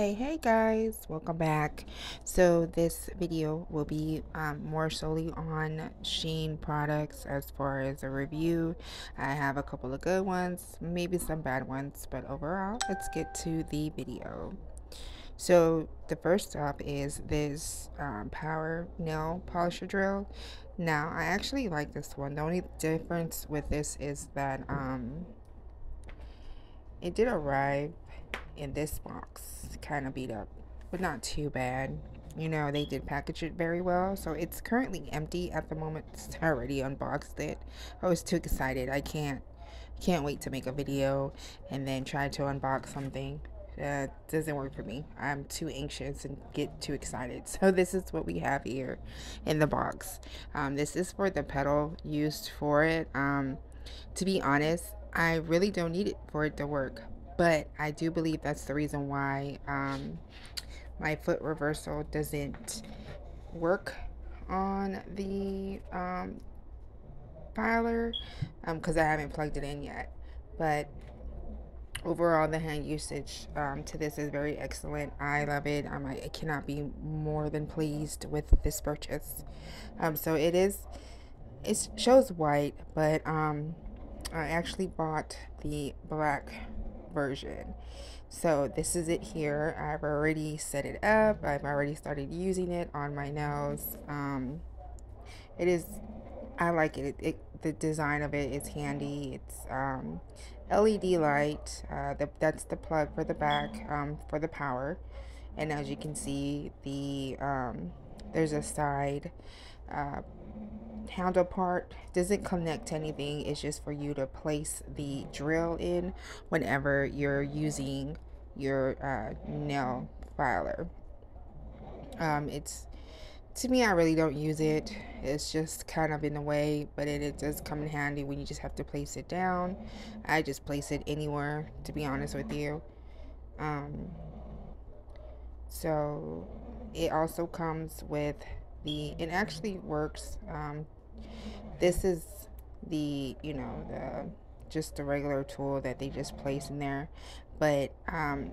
Hey, hey guys, welcome back. So this video will be um, more solely on Shein products as far as a review. I have a couple of good ones, maybe some bad ones, but overall, let's get to the video. So the first up is this um, power nail polisher drill. Now, I actually like this one. The only difference with this is that um, it did arrive in this box kind of beat up but not too bad. You know they did package it very well so it's currently empty at the moment. It's already unboxed it. I was too excited. I can't can't wait to make a video and then try to unbox something that doesn't work for me. I'm too anxious and get too excited. So this is what we have here in the box. Um, this is for the pedal used for it. Um, to be honest i really don't need it for it to work but I do believe that's the reason why um, my foot reversal doesn't work on the um, filer because um, I haven't plugged it in yet. But overall, the hand usage um, to this is very excellent. I love it. Um, I, I cannot be more than pleased with this purchase. Um, so it is, it shows white, but um, I actually bought the black version. So this is it here. I've already set it up. I've already started using it on my nails. Um, it is, I like it. It, it. The design of it is handy. It's um, LED light. Uh, the, that's the plug for the back um, for the power. And as you can see, the um, there's a side uh, handle part doesn't connect to anything. It's just for you to place the drill in whenever you're using your uh, nail filer. Um, it's to me I really don't use it. It's just kind of in the way but it, it does come in handy when you just have to place it down. I just place it anywhere to be honest with you. Um, so it also comes with the it actually works um, this is the you know the just the regular tool that they just place in there. But um,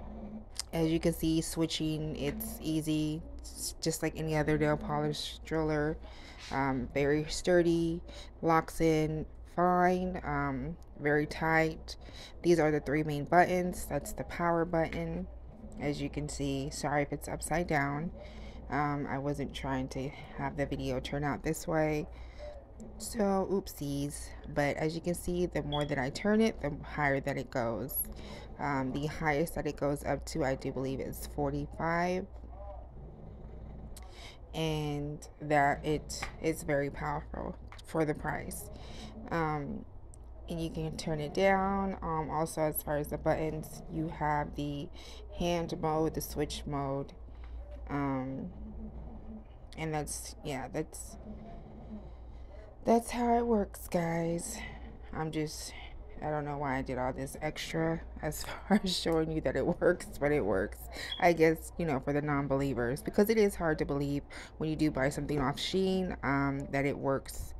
as you can see switching it's easy. It's just like any other nail polish driller. Um, very sturdy locks in fine um, very tight. These are the three main buttons. That's the power button as you can see. Sorry if it's upside down. Um, I wasn't trying to have the video turn out this way so oopsies. But as you can see the more that I turn it the higher that it goes. Um, the highest that it goes up to I do believe is 45 and that it is very powerful for the price. Um, and you can turn it down. Um, also as far as the buttons you have the hand mode the switch mode. Um, and that's yeah that's that's how it works guys. I'm just i don't know why i did all this extra as far as showing you that it works but it works. I guess you know for the non-believers because it is hard to believe when you do buy something off Shein um, that it works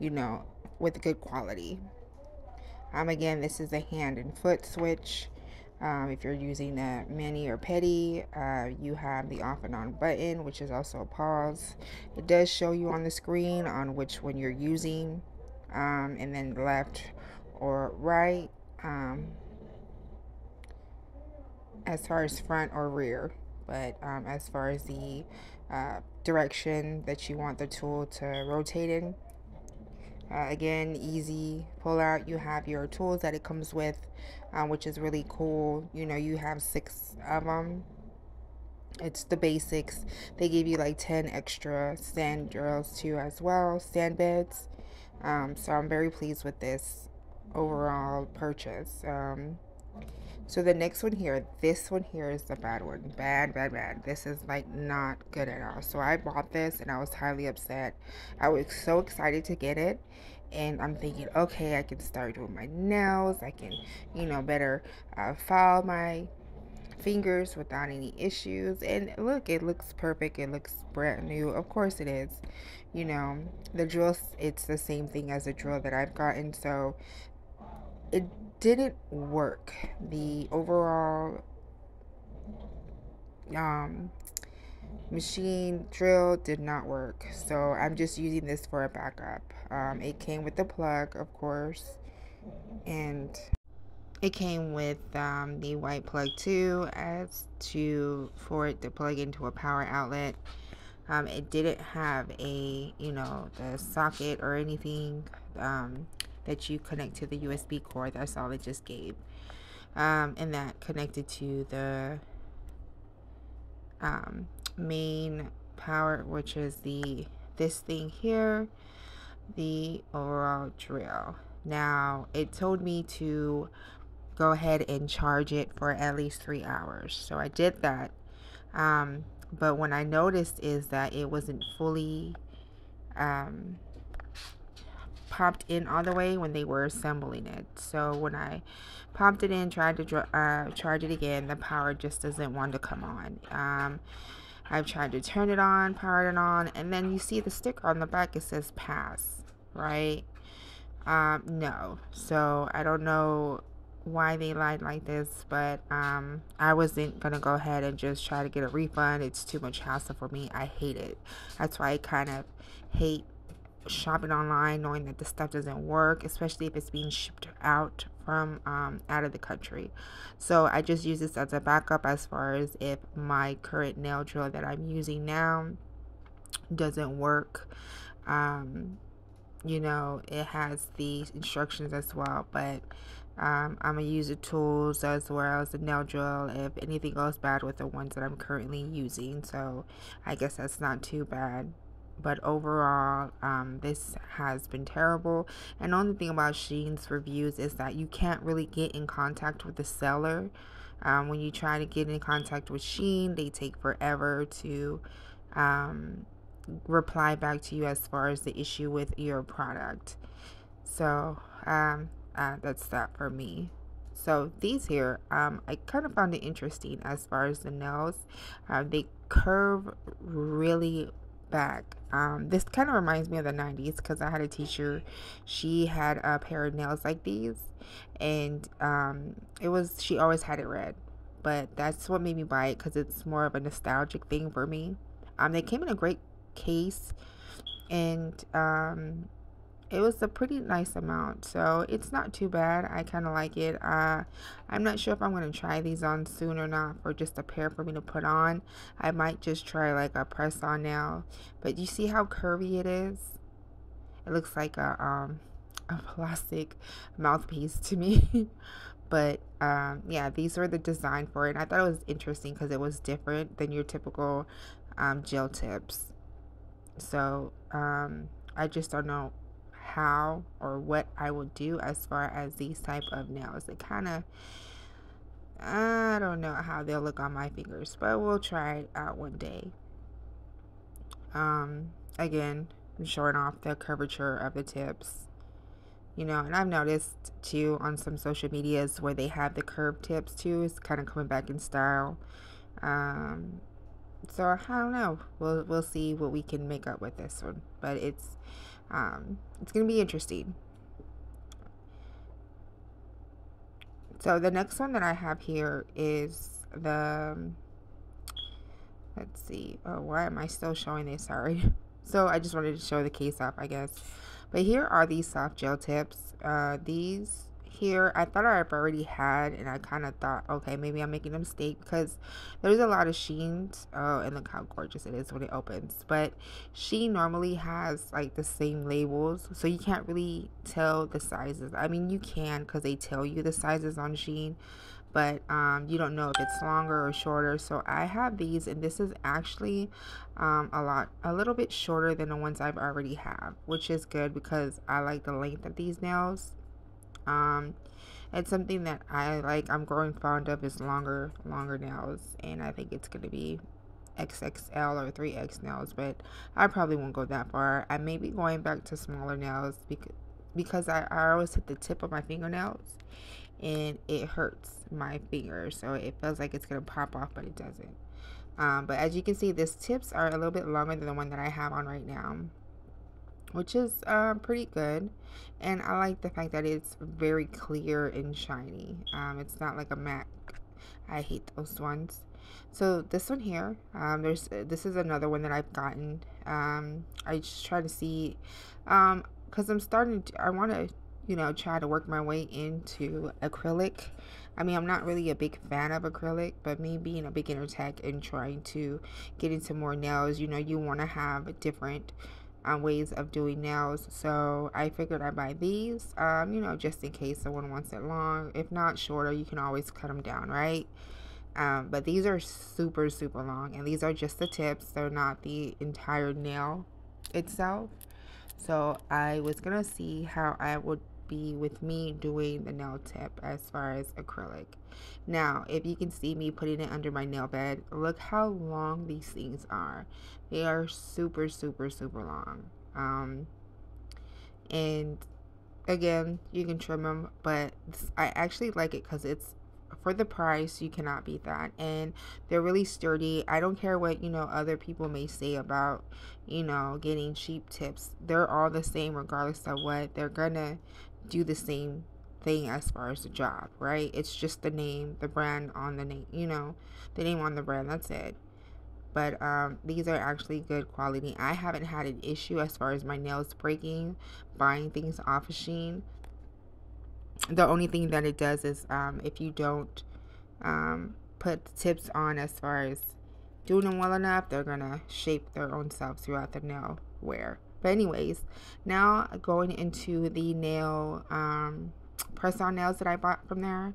you know with good quality. Um again this is a hand and foot switch um, if you're using a mani or petty, uh, you have the off and on button, which is also a pause. It does show you on the screen on which one you're using, um, and then left or right, um, as far as front or rear. But um, as far as the uh, direction that you want the tool to rotate in, uh, again, easy pull out. You have your tools that it comes with, uh, which is really cool. You know, you have six of them. It's the basics. They give you like 10 extra sand drills too as well, sand beds. Um, so I'm very pleased with this overall purchase. Um, so the next one here, this one here is the bad one. Bad, bad, bad. This is like not good at all. So I bought this and I was highly upset. I was so excited to get it. And I'm thinking, okay, I can start doing my nails. I can, you know, better uh, file my fingers without any issues. And look, it looks perfect. It looks brand new. Of course it is. You know, the drill, it's the same thing as the drill that I've gotten. So it didn't work. The overall um, machine drill did not work. So I'm just using this for a backup. Um, it came with the plug, of course, and it came with um, the white plug too, as to for it to plug into a power outlet. Um, it didn't have a you know the socket or anything um, that you connect to the USB cord. That's all it just gave, um, and that connected to the um, main power, which is the this thing here, the overall drill. Now it told me to go ahead and charge it for at least three hours. So I did that. Um, but when I noticed is that it wasn't fully um, popped in all the way when they were assembling it. So when I popped it in, tried to uh, charge it again, the power just doesn't want to come on. Um, I've tried to turn it on, power it on, and then you see the sticker on the back, it says pass, right? Um, no. So I don't know why they lied like this, but um, I wasn't gonna go ahead and just try to get a refund. It's too much hassle for me. I hate it. That's why I kind of hate shopping online knowing that the stuff doesn't work especially if it's being shipped out from um, out of the country. So i just use this as a backup as far as if my current nail drill that i'm using now doesn't work. Um, you know it has the instructions as well but um, I'm gonna use the tools as well as the nail drill if anything goes bad with the ones that I'm currently using. So I guess that's not too bad but overall um, this has been terrible. And only thing about Shein's reviews is that you can't really get in contact with the seller. Um, when you try to get in contact with Shein they take forever to um, reply back to you as far as the issue with your product. So um, uh, that's that for me. So these here um, i kind of found it interesting as far as the nails. Uh, they curve really back. Um, this kind of reminds me of the 90s because I had a teacher. She had a pair of nails like these, and um, it was she always had it red. But that's what made me buy it because it's more of a nostalgic thing for me. Um, they came in a great case, and um, it was a pretty nice amount so it's not too bad. I kind of like it. Uh i'm not sure if i'm going to try these on soon or not or just a pair for me to put on. I might just try like a press on now. But you see how curvy it is? It looks like a um a plastic mouthpiece to me. But um yeah these were the design for it. I thought it was interesting because it was different than your typical um gel tips. So um i just don't know how or what I will do as far as these type of nails. It kind of, I don't know how they'll look on my fingers, but we'll try it out one day. Um, again, I'm showing off the curvature of the tips. You know, and I've noticed too on some social medias where they have the curved tips too. It's kind of coming back in style. Um, so I don't know. We'll we'll see what we can make up with this one. But it's um, it's going to be interesting. So the next one that I have here is the, let's see, oh, why am I still showing this? Sorry. So I just wanted to show the case off, I guess. But here are these soft gel tips. Uh, these here I thought I've already had and I kind of thought okay maybe I'm making a mistake because there's a lot of Sheins oh and look how gorgeous it is when it opens. But she normally has like the same labels so you can't really tell the sizes. I mean you can because they tell you the sizes on Shein but um, you don't know if it's longer or shorter. So I have these and this is actually um, a lot a little bit shorter than the ones I've already have which is good because I like the length of these nails um, it's something that I like. I'm growing fond of is longer, longer nails, and I think it's gonna be XXL or 3X nails, but I probably won't go that far. I may be going back to smaller nails because because I, I always hit the tip of my fingernails and it hurts my finger so it feels like it's gonna pop off but it doesn't um, but as you can see these tips are a little bit longer than the one that I have on right now which is uh, pretty good. And I like the fact that it's very clear and shiny. Um, it's not like a MAC. I hate those ones. So this one here, um, there's this is another one that I've gotten. Um, I just try to see, um, cause I'm starting. To, I want to, you know, try to work my way into acrylic. I mean, I'm not really a big fan of acrylic, but me being a beginner tech and trying to get into more nails, you know, you want to have a different um, ways of doing nails. So I figured I'd buy these, um, you know, just in case someone wants it long. If not shorter, you can always cut them down, right? Um, but these are super, super long, and these are just the tips. They're not the entire nail itself. So I was going to see how I would be with me doing the nail tip as far as acrylic. Now, if you can see me putting it under my nail bed, look how long these things are. They are super, super, super long. Um, and again, you can trim them, but I actually like it because it's for the price you cannot beat that and they're really sturdy i don't care what you know other people may say about you know getting cheap tips they're all the same regardless of what they're gonna do the same thing as far as the job, right? It's just the name, the brand on the name, you know, the name on the brand. That's it. But um, these are actually good quality. I haven't had an issue as far as my nails breaking, buying things off of Shein. The only thing that it does is um, if you don't um, put tips on as far as doing them well enough, they're going to shape their own selves throughout the nail wear. But anyways, now going into the nail um, press-on nails that I bought from there.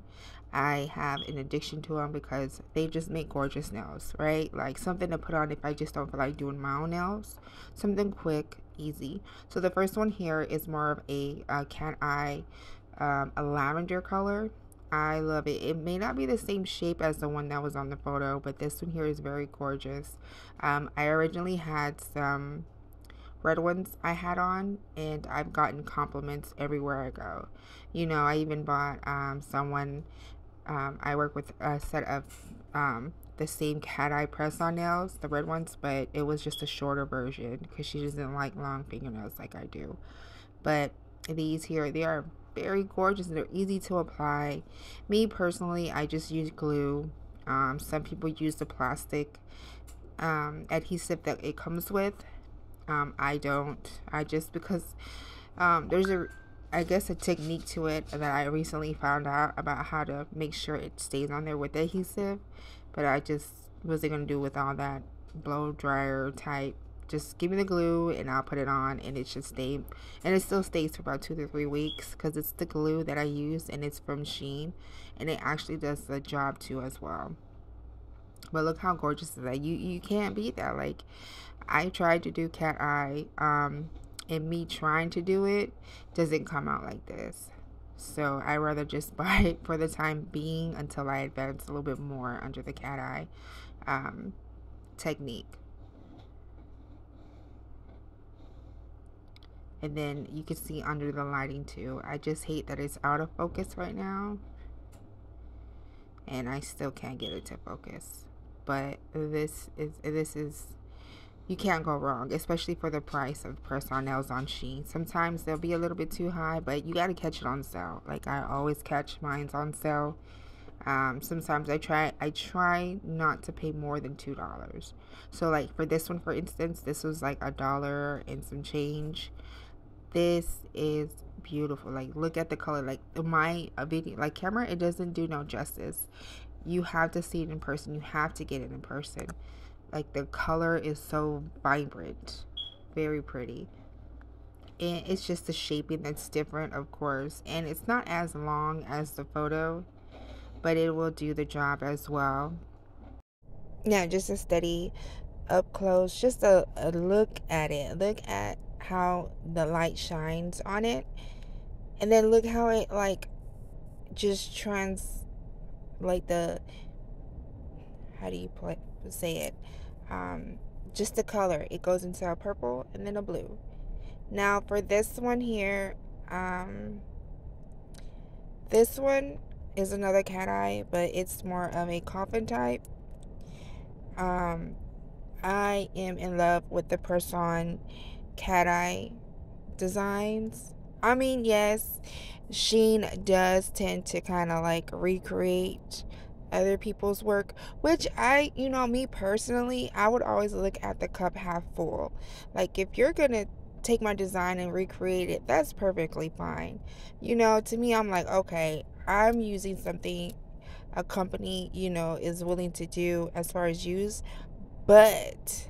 I have an addiction to them because they just make gorgeous nails, right? Like something to put on if I just don't feel like doing my own nails. Something quick, easy. So the first one here is more of a, a cat eye, um, a lavender color. I love it. It may not be the same shape as the one that was on the photo, but this one here is very gorgeous. Um, I originally had some red ones I had on, and I've gotten compliments everywhere I go. You know, I even bought um, someone, um, I work with a set of um, the same cat eye press on nails, the red ones, but it was just a shorter version because she doesn't like long fingernails like I do. But these here, they are very gorgeous and they're easy to apply. Me personally, I just use glue. Um, some people use the plastic um, adhesive that it comes with um, I don't. I just because um, there's a I guess a technique to it that I recently found out about how to make sure it stays on there with adhesive, but I just wasn't gonna do with all that blow dryer type. Just give me the glue and I'll put it on and it should stay and it still stays for about two to three weeks because it's the glue that I use and it's from Shein. and it actually does the job too as well. But look how gorgeous is that. You you can't beat that. Like I tried to do cat eye, um, and me trying to do it doesn't come out like this. So I rather just buy it for the time being until I advance a little bit more under the cat eye um, technique. And then you can see under the lighting too. I just hate that it's out of focus right now. And I still can't get it to focus. But this is this is you can't go wrong, especially for the price of press-on nails on Shein. Sometimes they'll be a little bit too high, but you got to catch it on sale. Like I always catch mines on sale. Um, sometimes I try I try not to pay more than two dollars. So like for this one, for instance, this was like a dollar and some change. This is beautiful. Like look at the color. Like my video, like camera, it doesn't do no justice. You have to see it in person. You have to get it in person like the color is so vibrant. Very pretty. And it's just the shaping that's different of course. And it's not as long as the photo but it will do the job as well. Now, just a steady up close just a, a look at it. Look at how the light shines on it. And then look how it like just trans like the how do you play, say it um, just the color. It goes into a purple and then a blue. Now for this one here, um, this one is another cat eye, but it's more of a coffin type. Um, I am in love with the press-on cat eye designs. I mean, yes, Shein does tend to kind of like recreate other people's work, which I, you know, me personally, I would always look at the cup half full. Like, if you're going to take my design and recreate it, that's perfectly fine. You know, to me, I'm like, okay, I'm using something a company, you know, is willing to do as far as use, but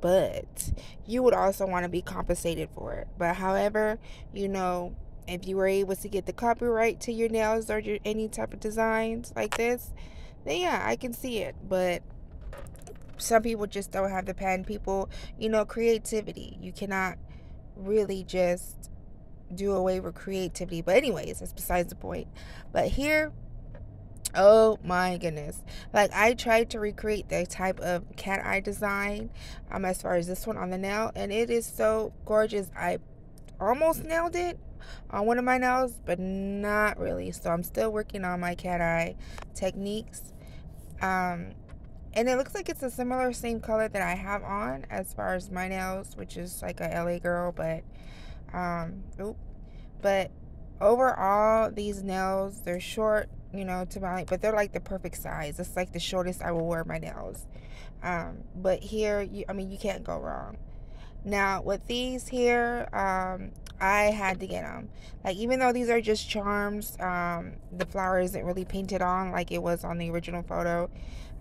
but you would also want to be compensated for it. But however, you know, if you were able to get the copyright to your nails or your, any type of designs like this, then yeah, I can see it. But some people just don't have the pen. People, you know, creativity. You cannot really just do away with creativity. But anyways, that's besides the point. But here Oh my goodness. Like I tried to recreate the type of cat eye design um as far as this one on the nail and it is so gorgeous. I almost nailed it on one of my nails, but not really. So I'm still working on my cat eye techniques. Um and it looks like it's a similar same color that I have on as far as my nails, which is like a LA girl, but um oop. But overall these nails they're short you know, to my but they're like the perfect size. It's like the shortest I will wear my nails. Um, but here, you, I mean, you can't go wrong. Now with these here, um, I had to get them. Like even though these are just charms, um, the flower isn't really painted on like it was on the original photo.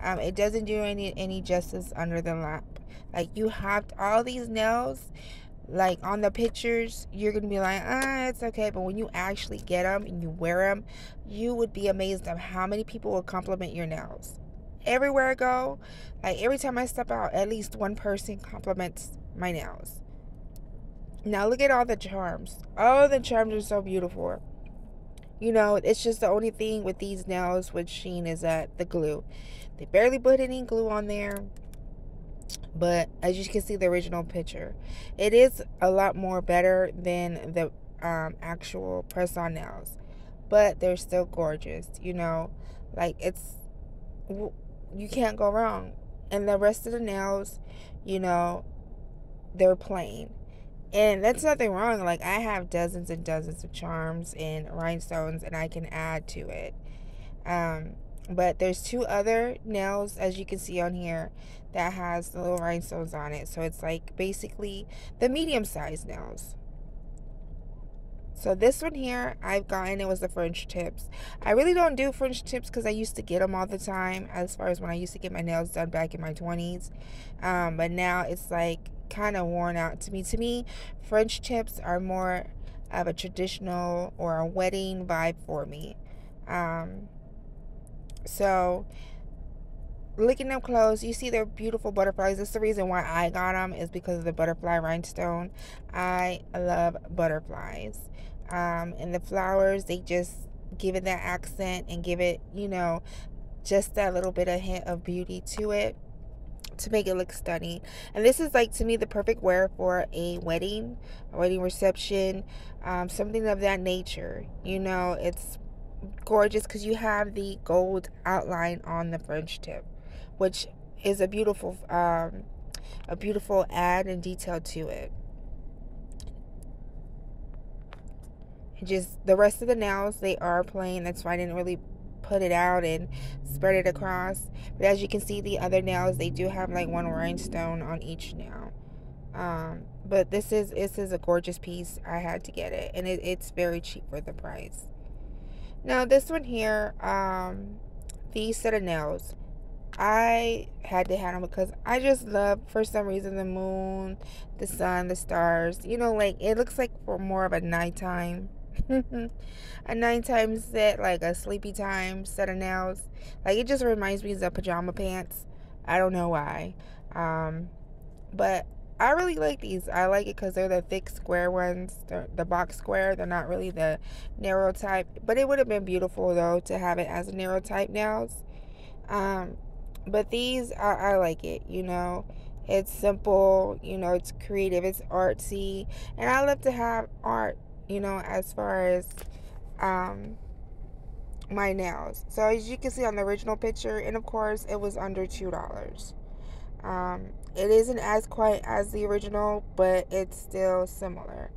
Um, it doesn't do any any justice under the lamp. Like you have all these nails like on the pictures you're gonna be like ah it's okay but when you actually get them and you wear them you would be amazed at how many people will compliment your nails everywhere i go like every time i step out at least one person compliments my nails now look at all the charms. Oh the charms are so beautiful. You know it's just the only thing with these nails with Shein is that the glue. They barely put any glue on there but as you can see the original picture. It is a lot more better than the um, actual press on nails but they're still gorgeous you know? Like it's you can't go wrong. And the rest of the nails you know they're plain and that's nothing wrong like i have dozens and dozens of charms and rhinestones and i can add to it. Um but there's two other nails as you can see on here that has the little rhinestones on it. So it's like basically the medium sized nails. So this one here I've gotten it was the French tips. I really don't do French tips because I used to get them all the time as far as when I used to get my nails done back in my 20s um, but now it's like kind of worn out to me. To me French tips are more of a traditional or a wedding vibe for me. Um, so looking them close you see they're beautiful butterflies. That's the reason why i got them is because of the butterfly rhinestone. I love butterflies. Um, and the flowers they just give it that accent and give it you know just that little bit of hint of beauty to it to make it look stunning and this is like to me the perfect wear for a wedding a wedding reception um, something of that nature you know it's gorgeous because you have the gold outline on the French tip, which is a beautiful, um, a beautiful add and detail to it. Just the rest of the nails, they are plain. That's why I didn't really put it out and spread it across. But as you can see, the other nails, they do have like one rhinestone on each nail. Um, but this is this is a gorgeous piece. I had to get it, and it, it's very cheap for the price. Now this one here, um, these set of nails, I had to have them because I just love, for some reason, the moon, the sun, the stars. You know, like it looks like for more of a nighttime, a nighttime set, like a sleepy time set of nails. Like it just reminds me of the pajama pants. I don't know why, um, but I really like these. I like it because they're the thick square ones, they're the box square. They're not really the narrow type. But it would have been beautiful though to have it as a narrow type nails. Um, but these, I, I like it. You know, it's simple. You know, it's creative. It's artsy, and I love to have art. You know, as far as um my nails. So as you can see on the original picture, and of course it was under two dollars. Um, it isn't as quite as the original, but it's still similar.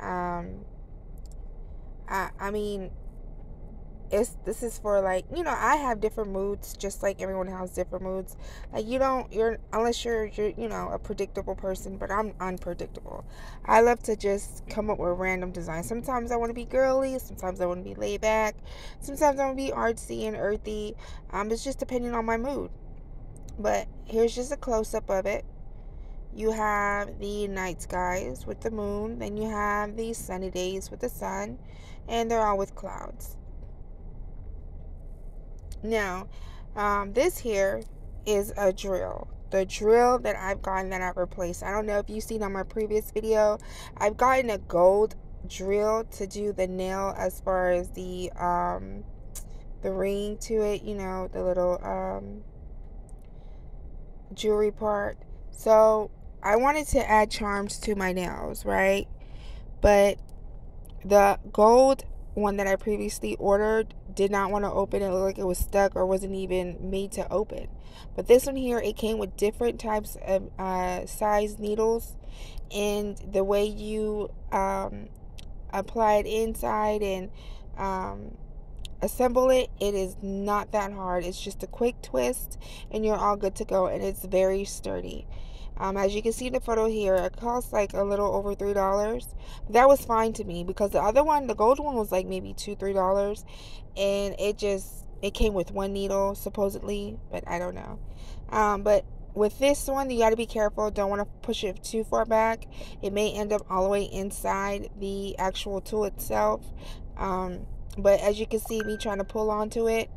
Um, I, I mean, it's this is for like you know I have different moods just like everyone has different moods. Like you don't you're unless you're you're you know a predictable person but I'm unpredictable. I love to just come up with random designs. Sometimes I want to be girly sometimes I want to be laid back sometimes I want to be artsy and earthy. Um it's just depending on my mood. But here's just a close-up of it. You have the night skies with the moon then you have the sunny days with the sun and they're all with clouds now, um, this here is a drill. The drill that I've gotten that I've replaced. I don't know if you've seen on my previous video. I've gotten a gold drill to do the nail as far as the um, the ring to it. You know, the little um, jewelry part. So I wanted to add charms to my nails, right? But the gold one that I previously ordered did not want to open. It looked like it was stuck or wasn't even made to open. But this one here, it came with different types of uh, size needles. And the way you um, apply it inside and um, assemble it, it is not that hard. It's just a quick twist and you're all good to go. And it's very sturdy. Um, as you can see in the photo here, it costs like a little over three dollars. That was fine to me because the other one, the gold one, was like maybe two, three dollars, and it just it came with one needle supposedly, but I don't know. Um, but with this one, you got to be careful. Don't want to push it too far back. It may end up all the way inside the actual tool itself. Um, but as you can see, me trying to pull onto it,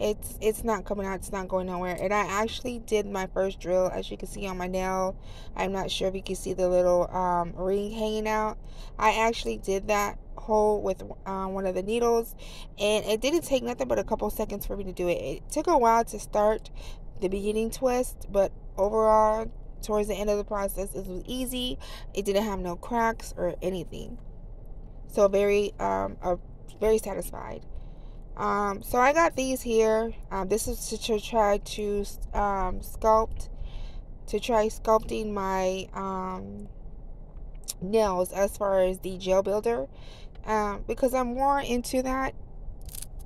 it's it's not coming out it's not going nowhere. And i actually did my first drill as you can see on my nail. I'm not sure if you can see the little um, ring hanging out. I actually did that hole with uh, one of the needles and it didn't take nothing but a couple seconds for me to do it. It took a while to start the beginning twist but overall towards the end of the process it was easy. It didn't have no cracks or anything. So very um uh, very satisfied um, so I got these here. Um, this is to, try to um, sculpt, to try sculpting my um, nails as far as the gel builder. Um, because I'm more into that.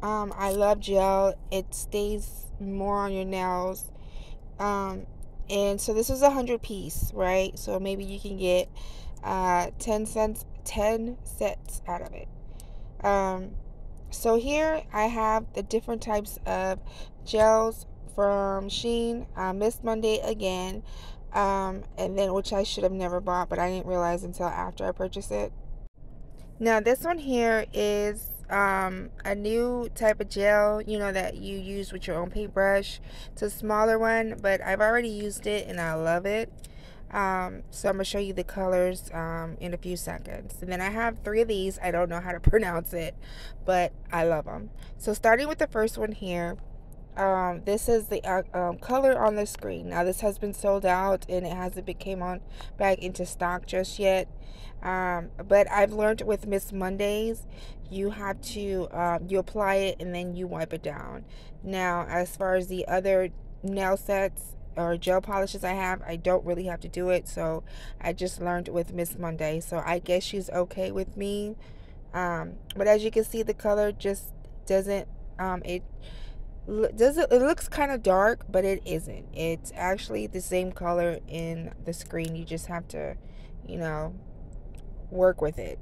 Um, I love gel. It stays more on your nails. And so this is a hundred piece, right? So maybe you can get uh, 10 cents, 10 sets out of it. So here I have the different types of gels from Shein. uh, Miss Monday again, um, and then which I should have never bought, but I didn't realize until after I purchased it. Now this one here is um, a new type of gel, you know, that you use with your own paintbrush. It's a smaller one, but I've already used it and I love it. Um, so I'm going to show you the colors um, in a few seconds. And then I have three of these. I don't know how to pronounce it, but I love them. So starting with the first one here, um, this is the uh, um, color on the screen. Now this has been sold out and it hasn't came on back into stock just yet. Um, but I've learned with Miss Mondays, you have to, um, you apply it and then you wipe it down. Now, as far as the other nail sets, or gel polishes I have, I don't really have to do it. So I just learned with Miss Monday. So I guess she's okay with me. Um, but as you can see, the color just doesn't, um, it does it, it looks kind of dark, but it isn't. It's actually the same color in the screen. You just have to, you know, work with it.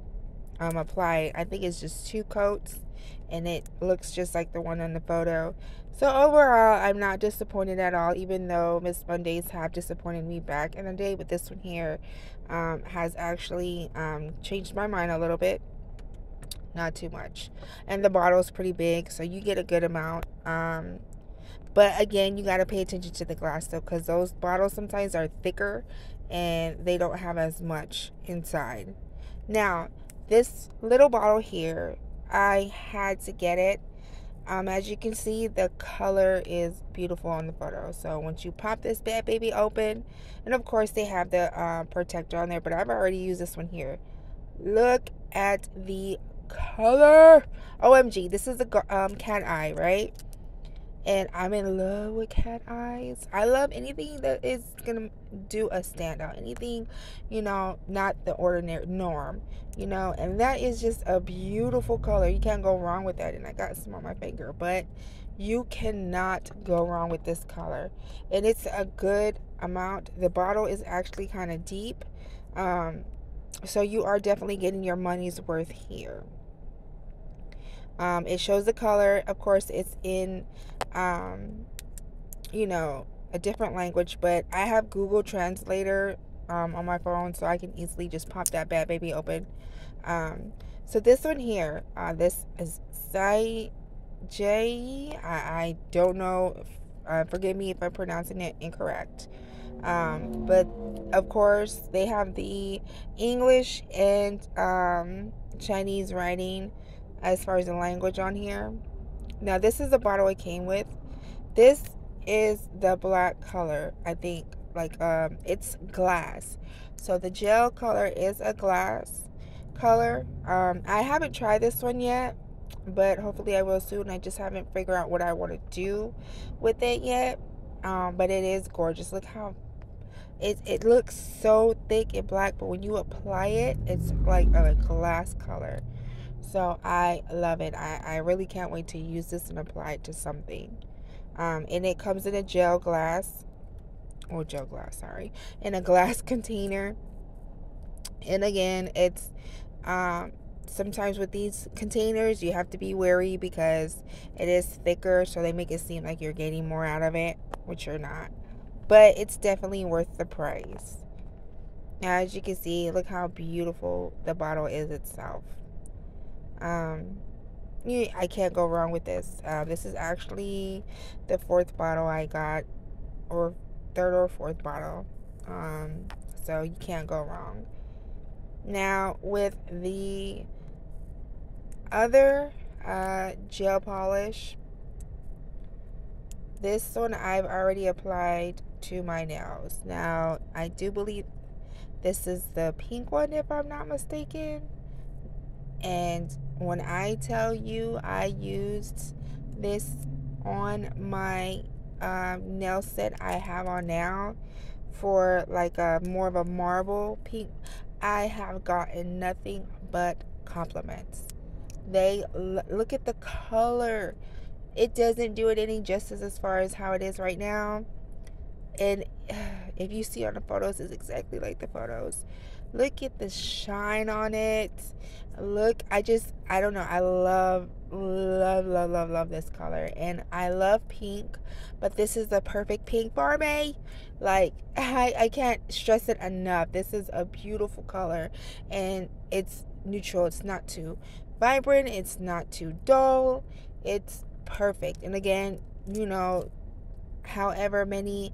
Um, apply, I think it's just two coats and it looks just like the one on the photo. So overall, I'm not disappointed at all, even though Miss Mondays have disappointed me back in the day. But this one here um, has actually um, changed my mind a little bit. Not too much. And the bottle is pretty big, so you get a good amount. Um, but again, you got to pay attention to the glass though, because those bottles sometimes are thicker and they don't have as much inside. Now, this little bottle here I had to get it. Um, as you can see, the color is beautiful on the photo. So once you pop this bad baby open, and of course they have the uh, protector on there, but I've already used this one here. Look at the color. OMG, this is the um, cat eye, right? And I'm in love with cat eyes. I love anything that is gonna do a standout, anything, you know, not the ordinary norm, you know, and that is just a beautiful color. You can't go wrong with that. And I got some on my finger, but you cannot go wrong with this color, and it's a good amount. The bottle is actually kind of deep, um, so you are definitely getting your money's worth here. Um, it shows the color. Of course, it's in, um, you know, a different language, but I have Google Translator um, on my phone, so I can easily just pop that bad baby open. Um, so this one here, uh, this is Sai J. I, I don't know. Uh, forgive me if I'm pronouncing it incorrect. Um, but of course, they have the English and um, Chinese writing as far as the language on here. Now, this is the bottle it came with. This is the black color, I think. Like, um, it's glass. So the gel color is a glass color. Um, I haven't tried this one yet, but hopefully I will soon. I just haven't figured out what I want to do with it yet. Um, but it is gorgeous. Look how it, it looks so thick and black, but when you apply it, it's like a glass color. So I love it. I, I really can't wait to use this and apply it to something. Um, and it comes in a gel glass, or gel glass, sorry, in a glass container. And again, it's um, sometimes with these containers, you have to be wary because it is thicker, so they make it seem like you're getting more out of it, which you're not. But it's definitely worth the price. As you can see, look how beautiful the bottle is itself. Um, I can't go wrong with this. Uh, this is actually the fourth bottle I got, or third or fourth bottle. Um, so you can't go wrong. Now, with the other uh, gel polish, this one I've already applied to my nails. Now, I do believe this is the pink one, if I'm not mistaken. And when I tell you I used this on my um, nail set I have on now for like a more of a marble pink, I have gotten nothing but compliments. They look at the color. It doesn't do it any justice as far as how it is right now. And if you see on the photos, it's exactly like the photos. Look at the shine on it. Look, I just, I don't know. I love, love, love, love, love this color. And I love pink, but this is the perfect pink Barbie. Like, I, I can't stress it enough. This is a beautiful color. And it's neutral. It's not too vibrant. It's not too dull. It's perfect. And again, you know, however many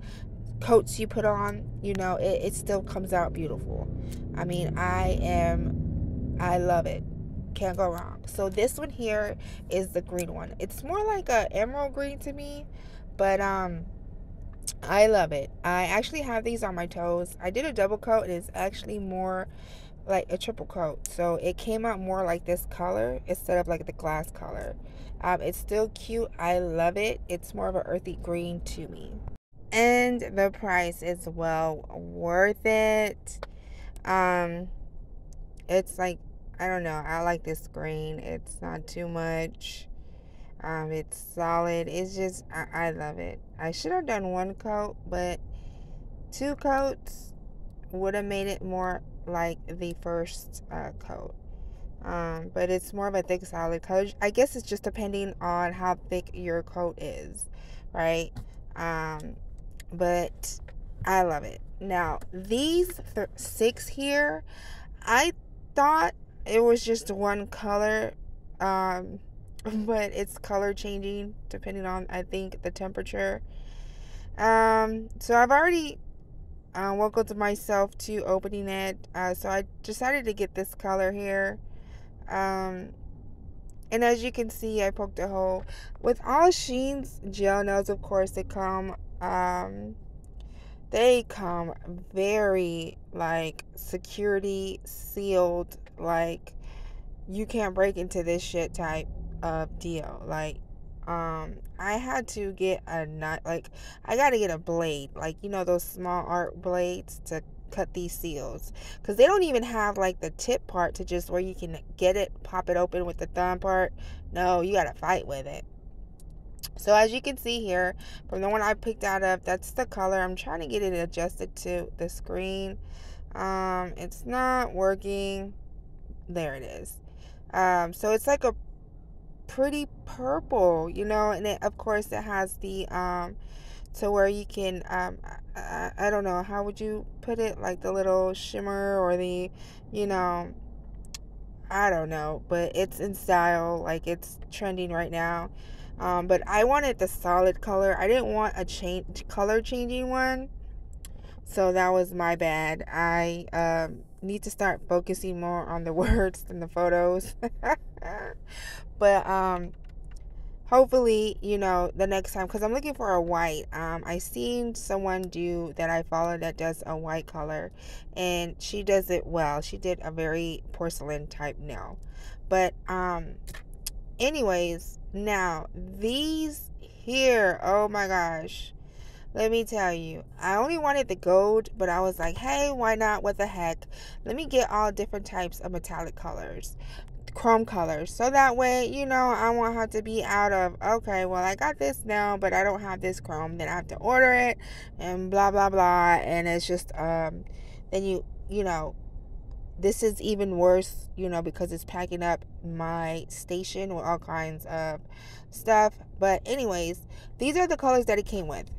coats you put on, you know, it, it still comes out beautiful. I mean, I am, I love it. Can't go wrong. So this one here is the green one. It's more like a emerald green to me, but um, I love it. I actually have these on my toes. I did a double coat. It is actually more like a triple coat. So it came out more like this color instead of like the glass color. Um, it's still cute. I love it. It's more of an earthy green to me and the price is well worth it. Um it's like i don't know i like this green it's not too much. Um it's solid. It's just i, I love it. I should have done one coat but two coats would have made it more like the first uh, coat. Um, but it's more of a thick solid coat. i guess it's just depending on how thick your coat is right? Um, but I love it. Now, these th- six here, I thought it was just one color, um, but it's color changing depending on, I think, the temperature. Um, so I've already uh, welcomed myself to opening it. Uh, so I decided to get this color here. Um, and as you can see, I poked a hole. With all Shein's gel nails, of course, they come um they come very like security sealed like you can't break into this shit type of deal like um I had to get a nut like I got to get a blade like you know those small art blades to cut these seals because they don't even have like the tip part to just where you can get it pop it open with the thumb part. No you gotta fight with it so as you can see here from the one I picked out of that's the color. I'm trying to get it adjusted to the screen. Um it's not working. There it is. Um so it's like a pretty purple you know and it, of course it has the um to where you can um I, I don't know how would you put it? Like the little shimmer or the you know I don't know but it's in style like it's trending right now um, but I wanted the solid color. I didn't want a change color changing one. So that was my bad. I um, need to start focusing more on the words than the photos. But um hopefully you know the next time because i'm looking for a white. Um i seen someone do that i follow that does a white color and she does it well. She did a very porcelain type nail. But um anyways now these here oh my gosh. Let me tell you i only wanted the gold but i was like hey why not? What the heck? Let me get all different types of metallic colors chrome colors so that way you know I won't have to be out of okay well I got this now but I don't have this chrome then I have to order it and blah blah blah and it's just um then you you know this is even worse you know because it's packing up my station with all kinds of stuff. But anyways these are the colors that it came with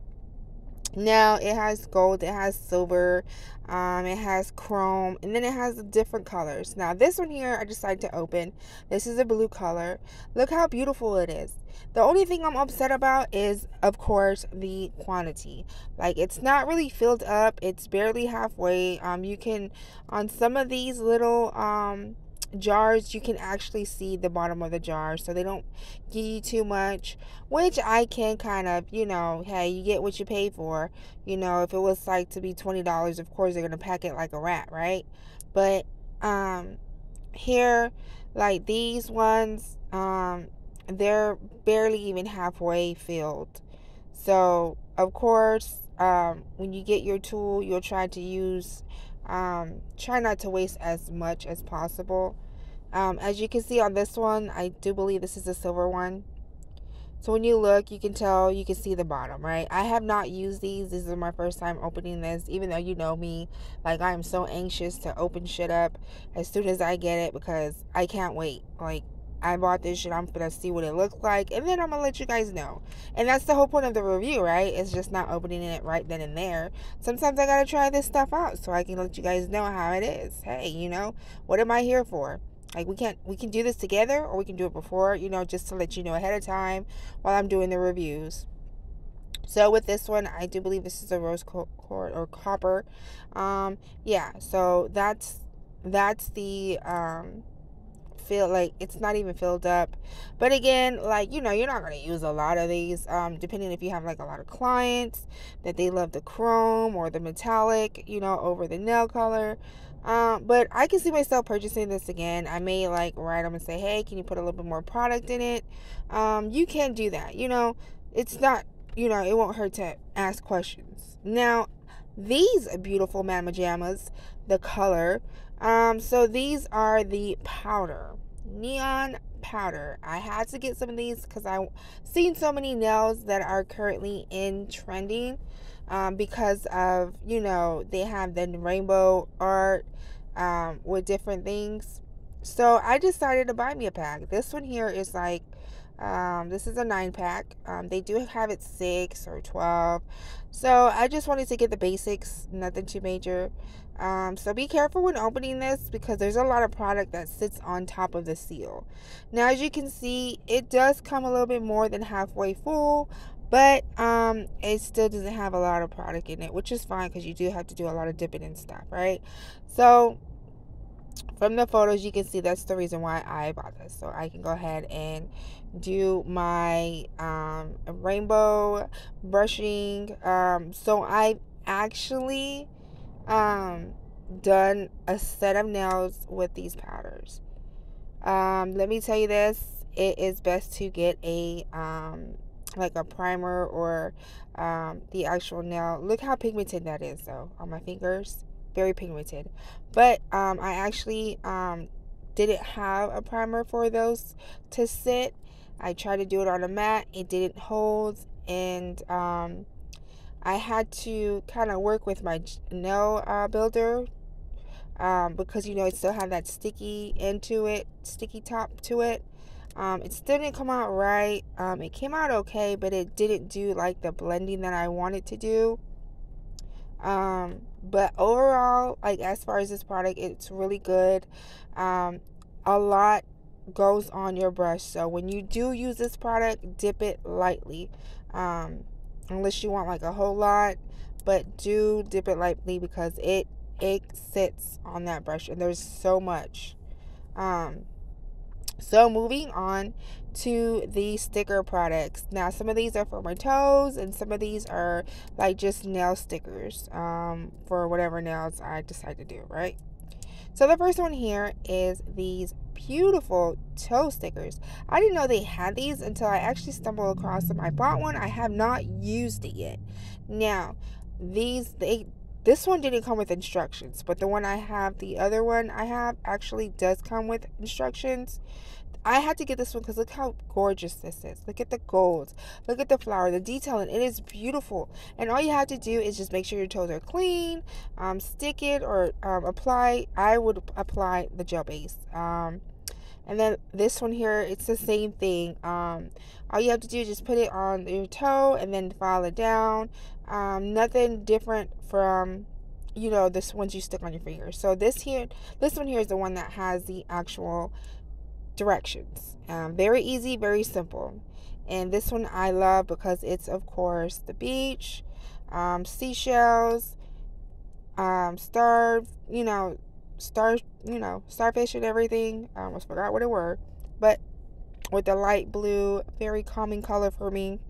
now it has gold it has silver um, it has chrome and then it has different colors. Now this one here i decided to open. This is a blue color. Look how beautiful it is. The only thing i'm upset about is of course the quantity. Like it's not really filled up. It's barely halfway. Um you can on some of these little um jars you can actually see the bottom of the jar so they don't give you too much which i can kind of you know hey you get what you pay for. You know if it was like to be $20 of course they're gonna pack it like a rat right? But um here like these ones um they're barely even halfway filled. So of course um when you get your tool you'll try to use um, try not to waste as much as possible. Um, as you can see on this one, I do believe this is a silver one. So when you look, you can tell, you can see the bottom, right? I have not used these. This is my first time opening this, even though you know me. Like, I am so anxious to open shit up as soon as I get it because I can't wait. Like, I bought this shit. I'm gonna see what it looks like, and then I'm gonna let you guys know. And that's the whole point of the review, right? It's just not opening it right then and there. Sometimes I gotta try this stuff out so I can let you guys know how it is. Hey, you know, what am I here for? Like we can't we can do this together, or we can do it before, you know, just to let you know ahead of time while I'm doing the reviews. So with this one, I do believe this is a rose quartz or copper. Um, yeah. So that's that's the um feel like it's not even filled up but again like you know you're not going to use a lot of these um, depending if you have like a lot of clients that they love the chrome or the metallic you know over the nail color um, but I can see myself purchasing this again. I may like write them and say, hey, can you put a little bit more product in it? Um, you can do that. You know, it's not, you know, it won't hurt to ask questions. Now, these beautiful Mama Jammas, the color. Um, so these are the powder neon powder. I had to get some of these because I've seen so many nails that are currently in trending um, because of, you know, they have the rainbow art um, with different things. So I decided to buy me a pack. This one here is like, um, this is a nine pack. Um, they do have it six or 12. So I just wanted to get the basics, nothing too major. Um, so be careful when opening this because there's a lot of product that sits on top of the seal. Now, as you can see, it does come a little bit more than halfway full, but um, it still doesn't have a lot of product in it, which is fine because you do have to do a lot of dipping and stuff, right? So from the photos, you can see that's the reason why I bought this. So I can go ahead and do my um, rainbow brushing. Um, so I actually um, done a set of nails with these powders. Um, let me tell you this, it is best to get a um, like a primer or um, the actual nail. Look how pigmented that is though on my fingers. Very pigmented. But um, I actually um, didn't have a primer for those to sit. I tried to do it on a mat. It didn't hold. And um, I had to kind of work with my nail uh, builder um, because, you know, it still had that sticky end to it, sticky top to it. Um, it still didn't come out right. Um, it came out okay, but it didn't do like the blending that I wanted to do. Um, but overall, like as far as this product, it's really good. Um, a lot goes on your brush, so when you do use this product, dip it lightly. Um, unless you want like a whole lot, but do dip it lightly because it it sits on that brush and there's so much. Um, so moving on to the sticker products. Now some of these are for my toes and some of these are like just nail stickers um, for whatever nails I decide to do, right? So the first one here is these beautiful toe stickers. I didn't know they had these until I actually stumbled across them. I bought one. I have not used it yet. Now, these they this one didn't come with instructions, but the one I have, the other one I have actually does come with instructions. I had to get this one because look how gorgeous this is. Look at the gold. Look at the flower, the detailing. It is beautiful. And all you have to do is just make sure your toes are clean, um, stick it or um, apply. I would apply the gel base. Um, and then this one here, it's the same thing. Um, all you have to do is just put it on your toe and then file it down. Um, nothing different from you know this ones you stick on your fingers so this here this one here is the one that has the actual directions. Um, very easy, very simple. And this one I love because it's, of course, the beach, um, seashells, um, star, you know, star, you know, starfish and everything. I almost forgot what it were. But with the light blue, very calming color for me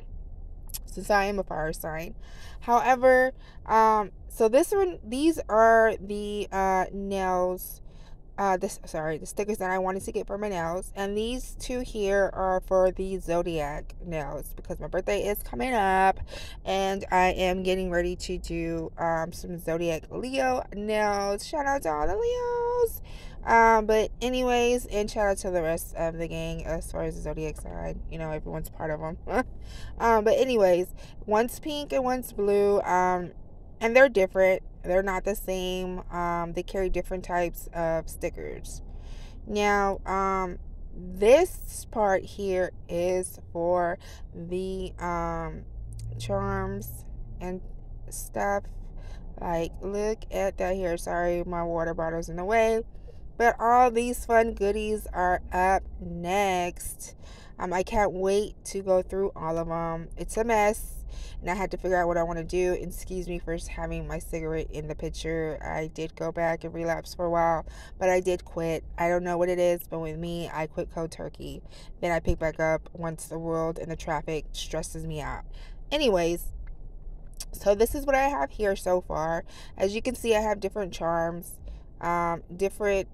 since I am a fire sign. However, um, so this one, these are the uh, nails uh this sorry the stickers that i wanted to get for my nails. And these two here are for the zodiac nails because my birthday is coming up and i am getting ready to do um some zodiac leo nails. Shout out to all the leos. Um but anyways and shout out to the rest of the gang as far as the zodiac side. You know everyone's part of them um but anyways one's pink and one's blue. Um and they're different they're not the same. Um, they carry different types of stickers. Now, um, this part here is for the um, charms and stuff. Like, look at that here. Sorry, my water bottle's in the way. But all these fun goodies are up next. Um, I can't wait to go through all of them. It's a mess and I had to figure out what I want to do. Excuse me for having my cigarette in the picture. I did go back and relapse for a while, but I did quit. I don't know what it is, but with me, I quit cold turkey. Then I pick back up once the world and the traffic stresses me out. Anyways, so this is what I have here so far. As you can see, I have different charms, um, different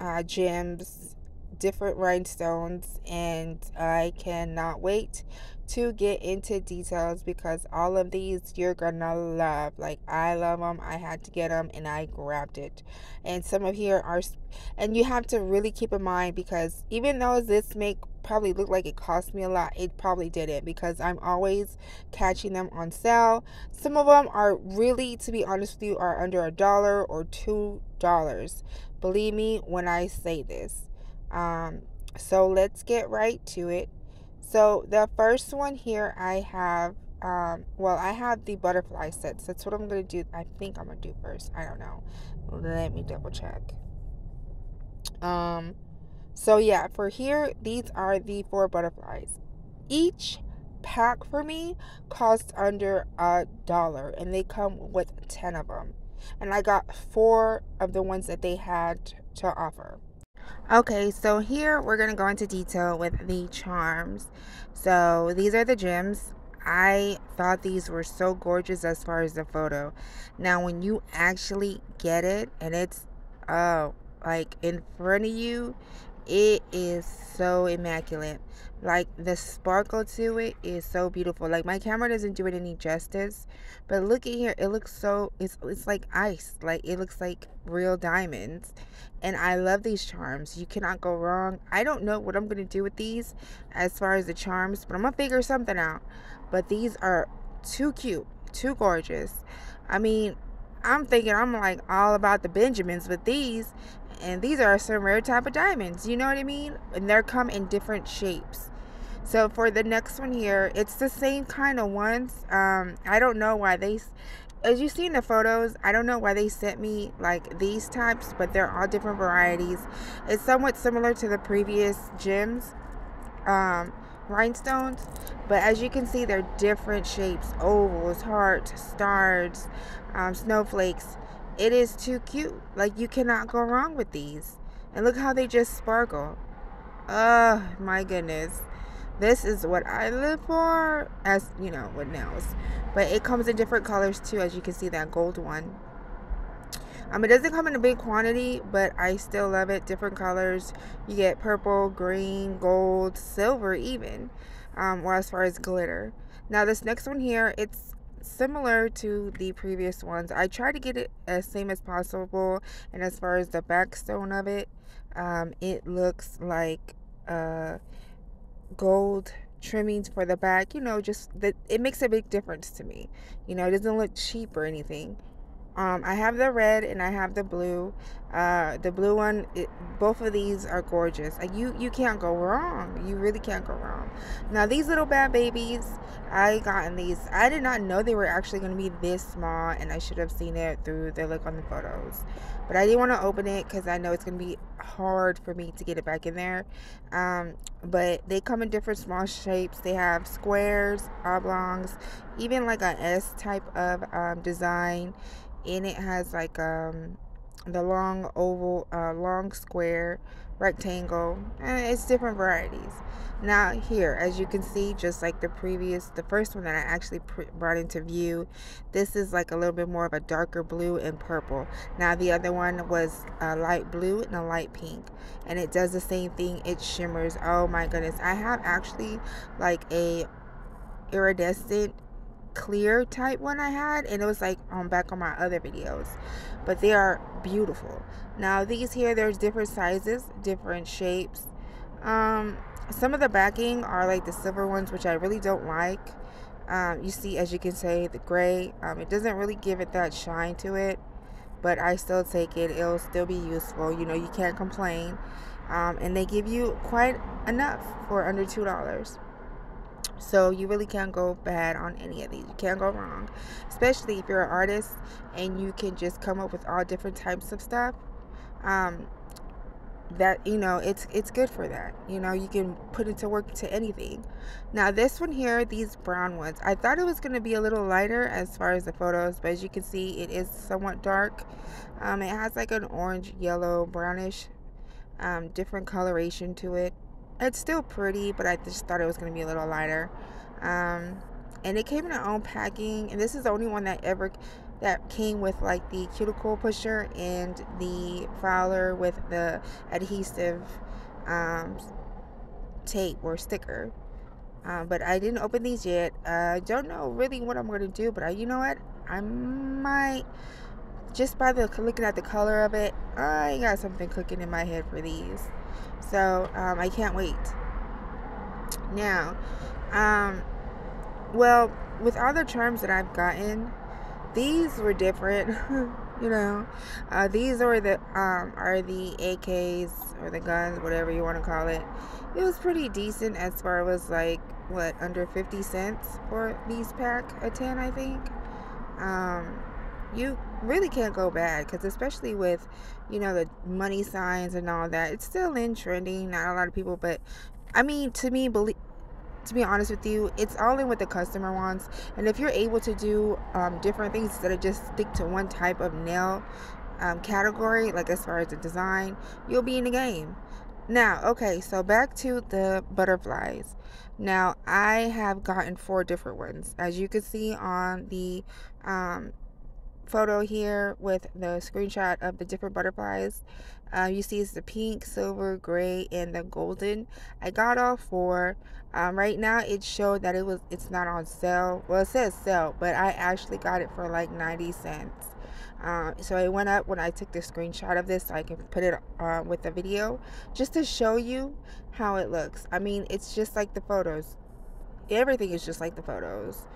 uh, gems, different rhinestones, and I cannot wait to get into details because all of these you're gonna love. Like I love them. I had to get them and I grabbed it. And some of here are, and you have to really keep in mind because even though this make probably look like it cost me a lot, it probably didn't because I'm always catching them on sale. Some of them are really, to be honest with you, are under a dollar or two dollars. Believe me when I say this. Um, so let's get right to it. So the first one here I have, um, well, I have the butterfly sets. That's what I'm going to do. I think I'm going to do first. I don't know. Let me double check. Um, so yeah, for here, these are the four butterflies. Each pack for me cost under a dollar and they come with 10 of them. And I got four of the ones that they had to offer. Okay, so here we're going to go into detail with the charms. So these are the gems. I thought these were so gorgeous as far as the photo. Now when you actually get it and it's uh like in front of you, it is so immaculate like the sparkle to it is so beautiful like my camera doesn't do it any justice but look at here it looks so it's it's like ice like it looks like real diamonds and i love these charms you cannot go wrong. I don't know what i'm gonna do with these as far as the charms but i'm gonna figure something out. But these are too cute too gorgeous. I mean I'm thinking I'm like all about the Benjamins with these, and these are some rare type of diamonds you know what i mean? And they're come in different shapes. So for the next one here it's the same kind of ones um i don't know why they as you see in the photos i don't know why they sent me like these types but they're all different varieties it's somewhat similar to the previous gems um rhinestones but as you can see they're different shapes ovals hearts stars um, snowflakes it is too cute. Like you cannot go wrong with these. And look how they just sparkle. Oh my goodness. This is what I live for as you know with nails. But it comes in different colors too, as you can see that gold one. Um, it doesn't come in a big quantity, but I still love it. Different colors. You get purple, green, gold, silver even. Um, or as far as glitter. Now this next one here, it's similar to the previous ones. I try to get it as same as possible. And as far as the backstone of it, um, it looks like uh, gold trimmings for the back. You know, just that it makes a big difference to me. You know, it doesn't look cheap or anything. Um, I have the red and I have the blue. Uh, the blue one, it, both of these are gorgeous. Like you, you can't go wrong. You really can't go wrong. Now these little bad babies, I got in these. I did not know they were actually going to be this small, and I should have seen it through the look on the photos. But I didn't want to open it because I know it's going to be hard for me to get it back in there. Um, but they come in different small shapes. They have squares, oblongs, even like a S type of um, design and it has like um the long oval uh, long square rectangle and it's different varieties. Now here as you can see just like the previous the first one that i actually brought into view this is like a little bit more of a darker blue and purple. Now the other one was a light blue and a light pink and it does the same thing. It shimmers. Oh my goodness. I have actually like a iridescent clear type one I had and it was like on back on my other videos. But they are beautiful. Now these here there's different sizes different shapes. Um some of the backing are like the silver ones which I really don't like. Um, you see as you can say the gray um, it doesn't really give it that shine to it but I still take it. It'll still be useful. You know you can't complain. Um, and they give you quite enough for under two dollars so you really can't go bad on any of these. You can't go wrong, especially if you're an artist and you can just come up with all different types of stuff. Um, that you know it's it's good for that you know you can put it to work to anything now this one here these brown ones i thought it was going to be a little lighter as far as the photos but as you can see it is somewhat dark um, it has like an orange yellow brownish um, different coloration to it it's still pretty, but I just thought it was going to be a little lighter. Um, and it came in its own packing, and this is the only one that ever that came with like the cuticle pusher and the filer with the adhesive um, tape or sticker. Um, but I didn't open these yet. I uh, don't know really what I'm going to do, but I, you know what? I might just by the looking at the color of it, I got something cooking in my head for these. So um, I can't wait. Now, um, well, with all the charms that I've gotten, these were different. you know, uh, these are the um, are the AKs or the guns, whatever you want to call it. It was pretty decent as far as like what under 50 cents for these pack a 10, I think. Um, you really can't go bad because especially with you know the money signs and all that it's still in trending not a lot of people but i mean to me believe to be honest with you it's all in what the customer wants and if you're able to do um, different things instead of just stick to one type of nail um, category like as far as the design you'll be in the game. Now okay so back to the butterflies. Now i have gotten four different ones as you can see on the um, photo here with the screenshot of the different butterflies. Uh, you see it's the pink, silver, gray, and the golden. I got all four. Um, right now it showed that it was it's not on sale. Well, it says sale, but I actually got it for like 90 cents. Uh, so it went up when I took the screenshot of this so I can put it uh, with the video just to show you how it looks. I mean, it's just like the photos. Everything is just like the photos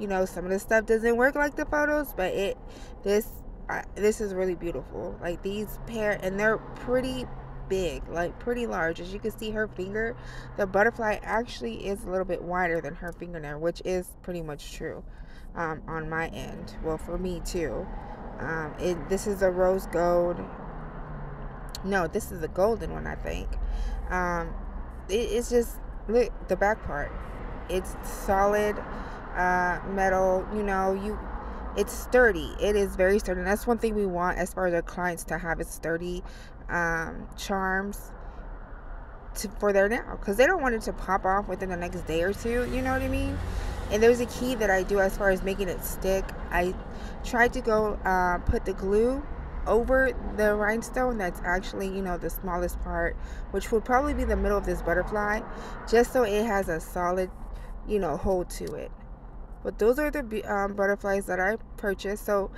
you know some of the stuff doesn't work like the photos but it this uh, this is really beautiful. Like these pair and they're pretty big like pretty large. As you can see her finger the butterfly actually is a little bit wider than her fingernail which is pretty much true um, on my end. Well for me too. Um, it, this is a rose gold no this is a golden one I think. Um, it, it's just look the back part. It's solid uh, metal. You know, you it's sturdy. It is very sturdy. And that's one thing we want as far as our clients to have is sturdy um, charms to, for their nail because they don't want it to pop off within the next day or two. You know what I mean? And there's a key that I do as far as making it stick. I tried to go uh, put the glue over the rhinestone that's actually you know the smallest part which would probably be the middle of this butterfly just so it has a solid you know hold to it but those are the um, butterflies that I purchased. So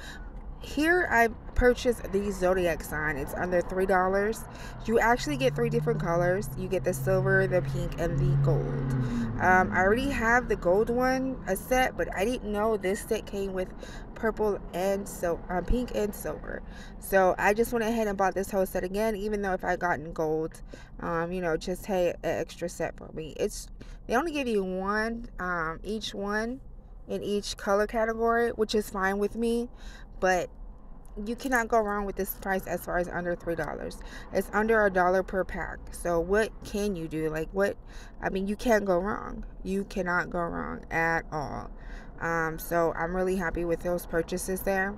here I purchased the zodiac sign. It's under three dollars. You actually get three different colors. You get the silver the pink and the gold. Um, I already have the gold one a set but I didn't know this set came with purple and so um, pink and silver. So I just went ahead and bought this whole set again even though if I gotten gold um, you know just hey an extra set for me. It's they only give you one um, each one in each color category, which is fine with me. But you cannot go wrong with this price as far as under three dollars. It's under a dollar per pack. So what can you do? Like what i mean you can't go wrong. You cannot go wrong at all. Um, so i'm really happy with those purchases there.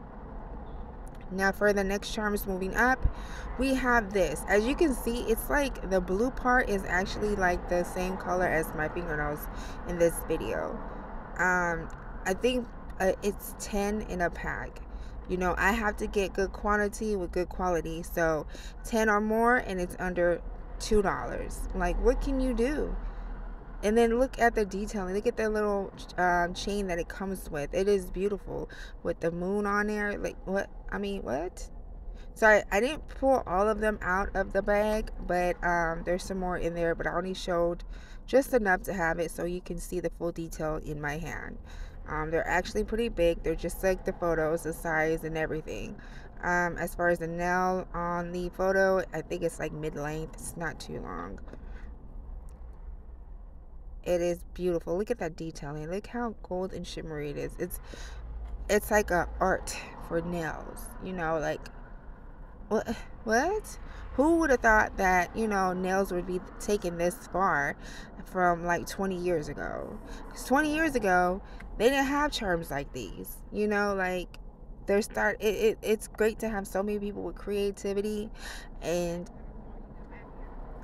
Now for the next charms moving up. We have this. As you can see it's like the blue part is actually like the same color as my fingernails in this video. Um, I think uh, it's 10 in a pack. You know, I have to get good quantity with good quality. So 10 or more and it's under $2. Like, what can you do? And then look at the detailing. Look at the little um, chain that it comes with. It is beautiful with the moon on there. Like, what? I mean, what? So I, I didn't pull all of them out of the bag, but um, there's some more in there. But I only showed just enough to have it so you can see the full detail in my hand. Um, they're actually pretty big. They're just like the photos, the size and everything. Um, as far as the nail on the photo, I think it's like mid-length. It's not too long. It is beautiful. Look at that detailing. Look how gold and shimmery it is. It's it's like a art for nails. You know, like what? What? Who would have thought that, you know, nails would be taken this far from like 20 years ago? Because 20 years ago, they didn't have charms like these. You know, like they're start it, it, it's great to have so many people with creativity and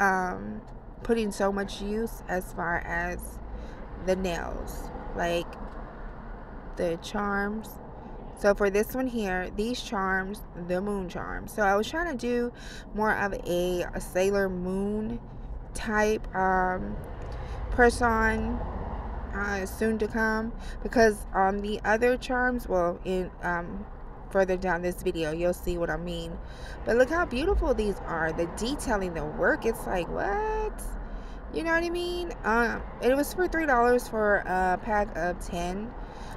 um putting so much use as far as the nails like the charms so for this one here, these charms, the moon charms. So I was trying to do more of a, a Sailor Moon type um, person uh, soon to come because on the other charms, well, in um, further down this video, you'll see what I mean. But look how beautiful these are. The detailing, the work, it's like, what? You know what I mean? Um, it was for $3 for a pack of 10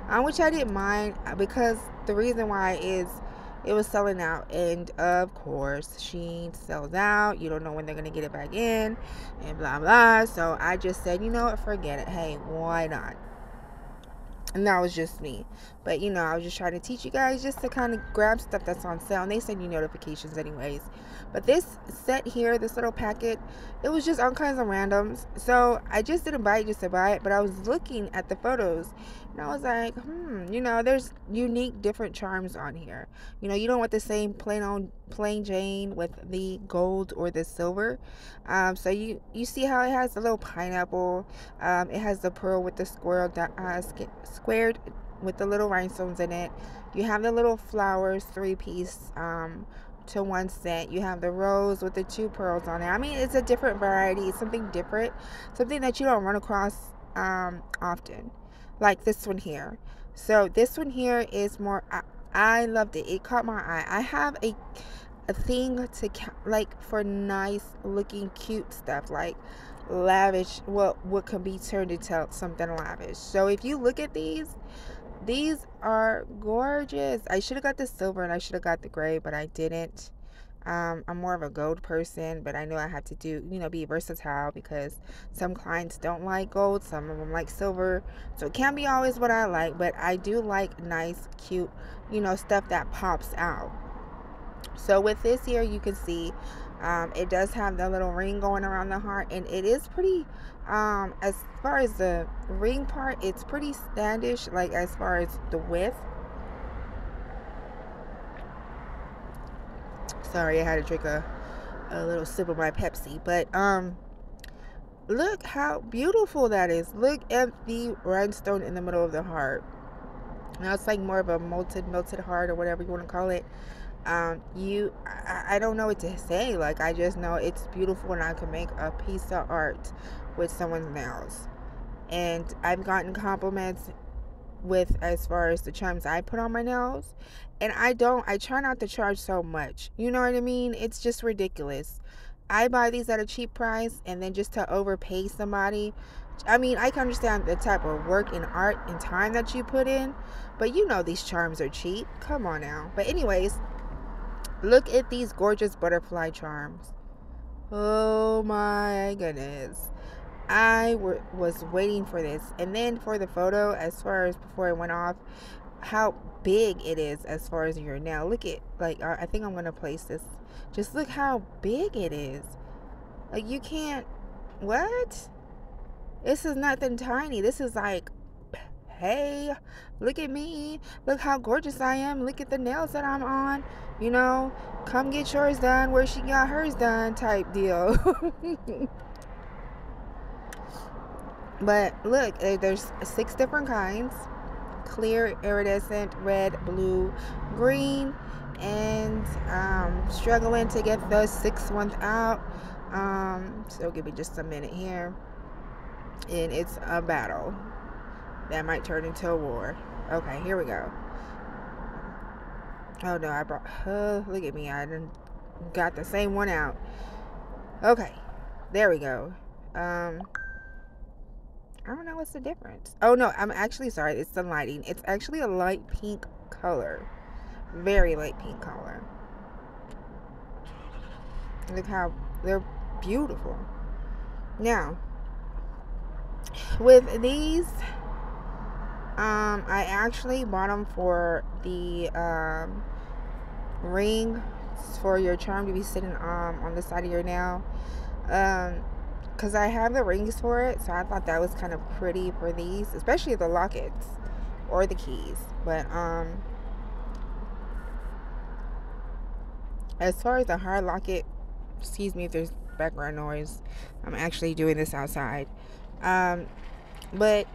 um, which I didn't mind uh, because the reason why is it was selling out and of course she sells out you don't know when they're gonna get it back in and blah blah. So I just said you know what? Forget it. Hey why not? And that was just me but you know I was just trying to teach you guys just to kind of grab stuff that's on sale and they send you notifications anyways. But this set here this little packet it was just all kinds of randoms. So I just didn't buy it just to buy it but I was looking at the photos and I was like hmm you know there's unique different charms on here. You know you don't want the same plain on plain Jane with the gold or the silver. Um, so you you see how it has a little pineapple um, it has the pearl with the squirrel uh, squared with the little rhinestones in it. You have the little flowers, three piece um, to one set. You have the rose with the two pearls on it. I mean, it's a different variety, it's something different, something that you don't run across um, often, like this one here. So this one here is more. I, I loved it. It caught my eye. I have a a thing to like for nice looking cute stuff like lavish what what can be turned into something lavish so if you look at these these are gorgeous. I should have got the silver and i should have got the gray but i didn't. Um, i'm more of a gold person but i know i have to do you know be versatile because some clients don't like gold some of them like silver. So it can't be always what i like but i do like nice cute you know stuff that pops out. So with this here you can see um, it does have the little ring going around the heart and it is pretty um, as far as the ring part it's pretty standish like as far as the width. Sorry I had to drink a, a little sip of my Pepsi but um look how beautiful that is. Look at the rhinestone in the middle of the heart. Now it's like more of a melted melted heart or whatever you want to call it. Um, you I, I don't know what to say like i just know it's beautiful and i can make a piece of art with someone's nails and i've gotten compliments with as far as the charms i put on my nails and i don't i try not to charge so much you know what i mean it's just ridiculous i buy these at a cheap price and then just to overpay somebody I mean, I can understand the type of work and art and time that you put in, but you know these charms are cheap. Come on now. But anyways, Look at these gorgeous butterfly charms. Oh my goodness. I was waiting for this. And then for the photo, as far as before it went off, how big it is as far as your nail. Look at, like, I think I'm going to place this. Just look how big it is. Like, you can't, what? This is nothing tiny. This is like hey, look at me. Look how gorgeous I am. Look at the nails that I'm on. You know, come get yours done where she got hers done type deal. but look, there's six different kinds clear, iridescent, red, blue, green, and um, struggling to get the sixth one out. Um, so give me just a minute here. And it's a battle that might turn into a war. Okay, here we go. Oh no, I brought. Uh, look at me. I didn't got the same one out. Okay, there we go. Um, I don't know what's the difference. Oh no, I'm actually sorry. It's the lighting. It's actually a light pink color, very light pink color. Look how they're beautiful. Now, with these um, I actually bought them for the um, ring for your charm to be sitting um, on the side of your nail. Um, because I have the rings for it, so I thought that was kind of pretty for these, especially the lockets or the keys. But um, as far as the hard locket, excuse me if there's background noise. I'm actually doing this outside. Um, but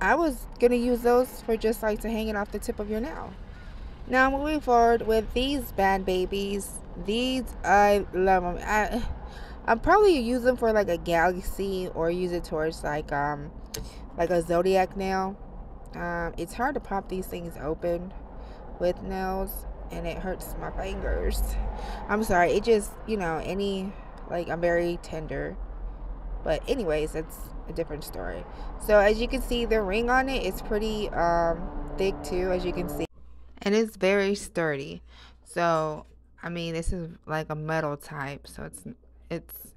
I was gonna use those for just like to hang it off the tip of your nail. Now moving forward with these bad babies, these I love them. I I'll probably use them for like a galaxy or use it towards like um like a zodiac nail. Um, it's hard to pop these things open with nails and it hurts my fingers. I'm sorry, it just you know any like I'm very tender. But anyways, it's a different story. So as you can see, the ring on it is pretty um, thick too, as you can see. And it's very sturdy. So, I mean, this is like a metal type. So it's, it's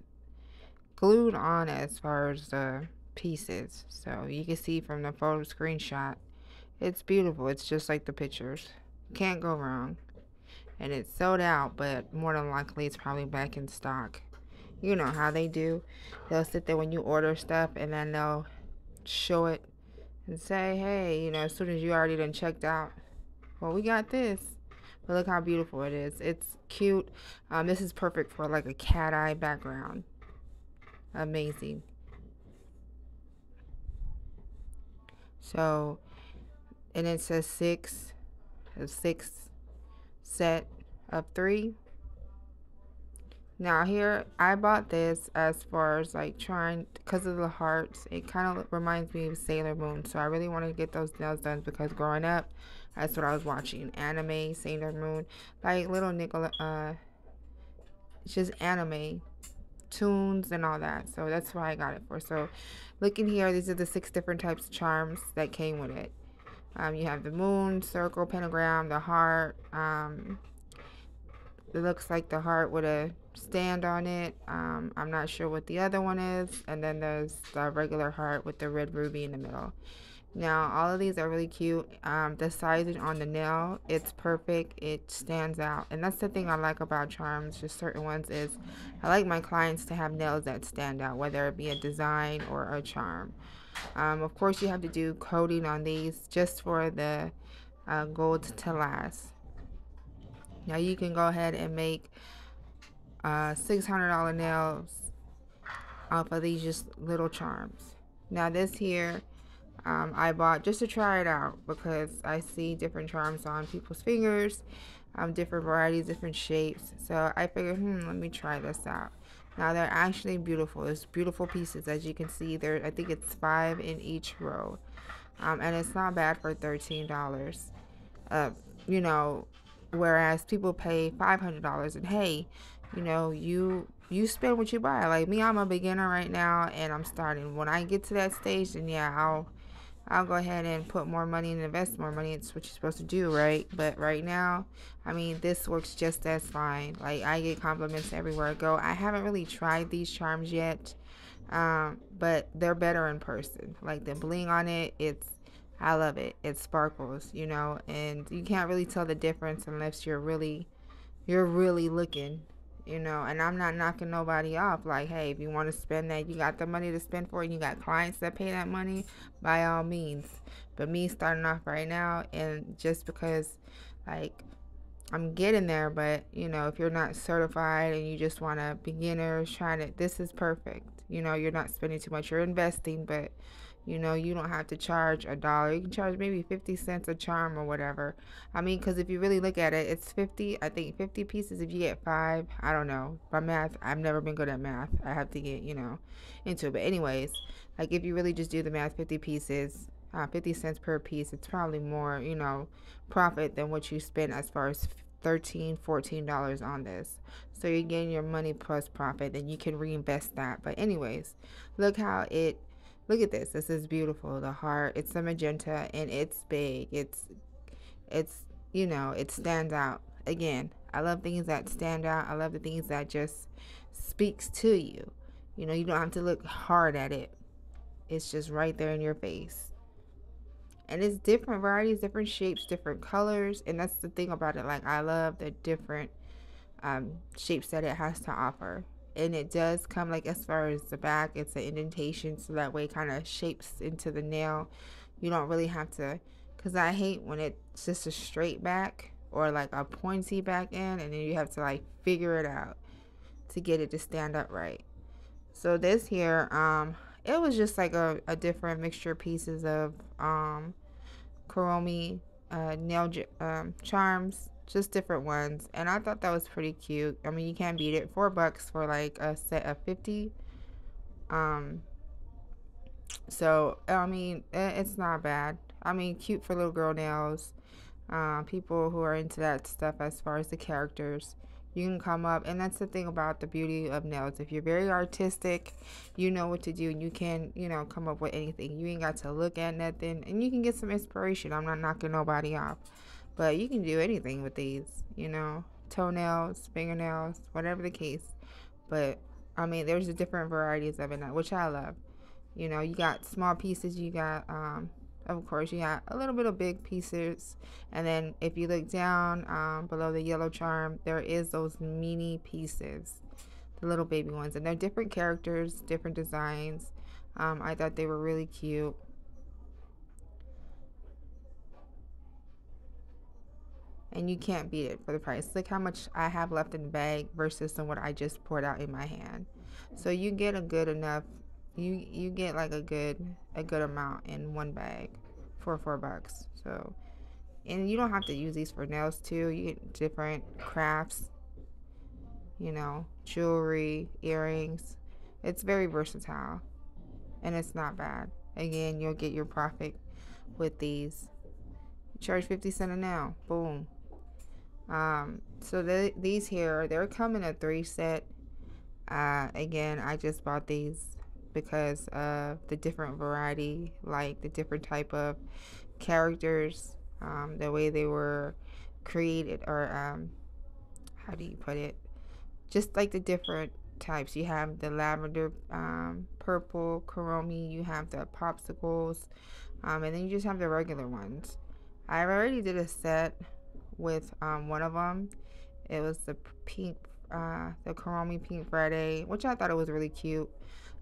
glued on as far as the pieces. So you can see from the photo screenshot, it's beautiful. It's just like the pictures. Can't go wrong. And it's sold out, but more than likely it's probably back in stock you know how they do. They'll sit there when you order stuff and then they'll show it and say, hey, you know, as soon as you already done checked out, well, we got this. But look how beautiful it is. It's cute. Um, this is perfect for like a cat eye background. Amazing. So and it says six, a six set of three. Now here, I bought this as far as like trying, because of the hearts, it kind of reminds me of Sailor Moon. So I really want to get those nails done because growing up, that's what I was watching. Anime, Sailor Moon, like little Nicola, uh, it's just anime tunes and all that. So that's why I got it for. So looking here, these are the six different types of charms that came with it. Um, you have the moon, circle, pentagram, the heart. Um, it looks like the heart with a stand on it. Um, I'm not sure what the other one is. And then there's the regular heart with the red ruby in the middle. Now, all of these are really cute. Um, the sizing on the nail, it's perfect. It stands out. And that's the thing I like about charms, just certain ones, is I like my clients to have nails that stand out, whether it be a design or a charm. Um, of course, you have to do coating on these just for the uh, gold to last. Now, you can go ahead and make uh, $600 nails off of these just little charms. Now, this here um, I bought just to try it out because I see different charms on people's fingers, um, different varieties, different shapes. So I figured, hmm, let me try this out. Now they're actually beautiful. It's beautiful pieces, as you can see. There, I think it's five in each row, um, and it's not bad for thirteen dollars. Uh, you know, whereas people pay five hundred dollars, and hey, you know, you you spend what you buy. Like me, I'm a beginner right now, and I'm starting. When I get to that stage, then yeah, I'll I'll go ahead and put more money and invest more money. It's what you're supposed to do, right? But right now, I mean, this works just as fine. Like, I get compliments everywhere I go. I haven't really tried these charms yet, um, but they're better in person. Like, the bling on it, it's, I love it. It sparkles, you know, and you can't really tell the difference unless you're really, you're really looking you know and i'm not knocking nobody off. Like hey if you want to spend that you got the money to spend for it you got clients that pay that money by all means. But me starting off right now and just because like i'm getting there but you know if you're not certified and you just want to beginners trying to this is perfect. You know you're not spending too much you're investing but you know, you don't have to charge a dollar. You can charge maybe 50 cents a charm or whatever. I mean, because if you really look at it, it's 50, I think 50 pieces if you get five. I don't know. By math, I've never been good at math. I have to get, you know, into it. But, anyways, like if you really just do the math, 50 pieces, uh, 50 cents per piece, it's probably more, you know, profit than what you spend as far as 13 14 dollars on this so you're getting your money plus profit then you can reinvest that but anyways look how it Look at this. This is beautiful. The heart, it's a magenta and it's big. It's, it's, you know, it stands out. Again, I love things that stand out. I love the things that just speaks to you. You know, you don't have to look hard at it. It's just right there in your face. And it's different varieties, different shapes, different colors. And that's the thing about it. Like, I love the different um, shapes that it has to offer and it does come like as far as the back it's an indentation so that way kind of shapes into the nail. You don't really have to because i hate when it's just a straight back or like a pointy back end and then you have to like figure it out to get it to stand up right. So this here um it was just like a, a different mixture of pieces of um kuromi uh nail um, charms just different ones and i thought that was pretty cute. I mean you can't beat it. Four bucks for like a set of 50 um so i mean it's not bad. I mean cute for little girl nails. Uh, people who are into that stuff as far as the characters you can come up. And that's the thing about the beauty of nails. If you're very artistic you know what to do and you can you know come up with anything. You ain't got to look at nothing and you can get some inspiration. I'm not knocking nobody off but you can do anything with these, you know, toenails, fingernails, whatever the case. But I mean, there's a different varieties of it, which I love. You know, you got small pieces, you got, um, of course, you got a little bit of big pieces. And then if you look down um, below the yellow charm, there is those mini pieces, the little baby ones. And they're different characters, different designs. Um, I thought they were really cute. And you can't beat it for the price. Look how much I have left in the bag versus what I just poured out in my hand. So you get a good enough you you get like a good a good amount in one bag for four bucks. So, and you don't have to use these for nails too. You get different crafts, you know, jewelry, earrings. It's very versatile and it's not bad. Again, you'll get your profit with these. charge 50 cent a nail. Boom. Um, so the, these here, they're coming in a three set. Uh, again, I just bought these because of the different variety, like the different type of characters, um, the way they were created, or um, how do you put it? Just like the different types. You have the lavender, um, purple, kuromi. You have the popsicles, um, and then you just have the regular ones. I already did a set with um, one of them. It was the pink, uh, the kuromi Pink Friday, which I thought it was really cute.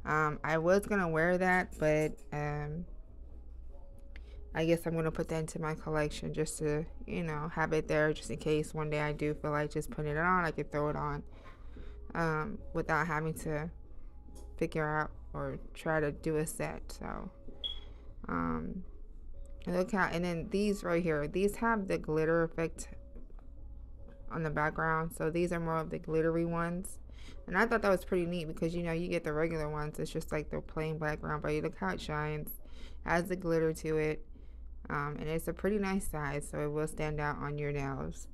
Um, I was gonna wear that, but um, I guess I'm gonna put that into my collection just to, you know, have it there just in case one day I do feel like just putting it on. I could throw it on um, without having to figure out or try to do a set. So, um, look how, and then these right here, these have the glitter effect on the background. So these are more of the glittery ones. And I thought that was pretty neat because you know you get the regular ones. It's just like the plain background, but you look how it shines. Has the glitter to it, um, and it's a pretty nice size, so it will stand out on your nails.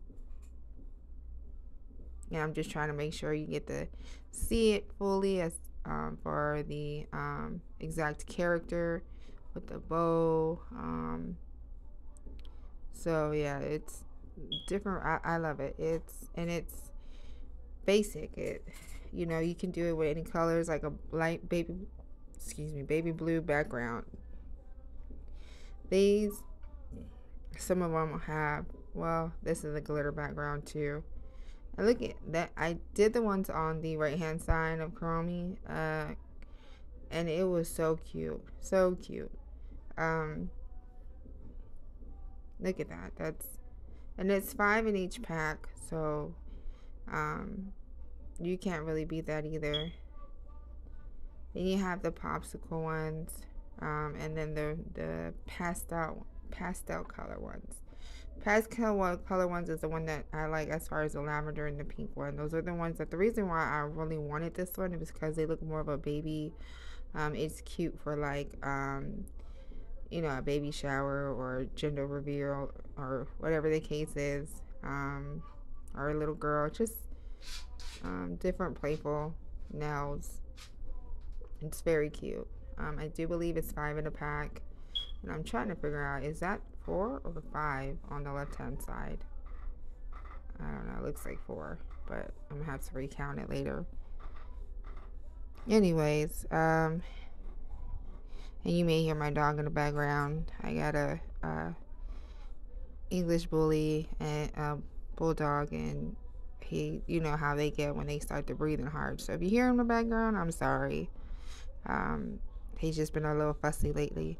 And I'm just trying to make sure you get to see it fully as um, for the um, exact character with the bow. Um, so yeah, it's different. I, I love it. It's and it's basic. It you know, you can do it with any colors like a light baby, excuse me, baby blue background. These, some of them have, well, this is a glitter background too. And look at that. I did the ones on the right hand side of Kuromi, uh, and it was so cute. So cute. Um, look at that. That's, and it's five in each pack. So, um, you can't really beat that either. Then you have the popsicle ones, um, and then the the pastel pastel color ones. Pastel color ones is the one that I like as far as the lavender and the pink one. Those are the ones that the reason why I really wanted this one is because they look more of a baby. Um, it's cute for like um, you know a baby shower or gender reveal or whatever the case is. Um, or a little girl, just um, different playful nails. It's very cute. Um, I do believe it's five in a pack. And I'm trying to figure out, is that four or five on the left-hand side? I don't know. It looks like four. But I'm to have to recount it later. Anyways, um, and you may hear my dog in the background. I got a, uh, English bully and a bulldog and he you know how they get when they start to breathing hard. So if you hear him in the background i'm sorry. Um, he's just been a little fussy lately.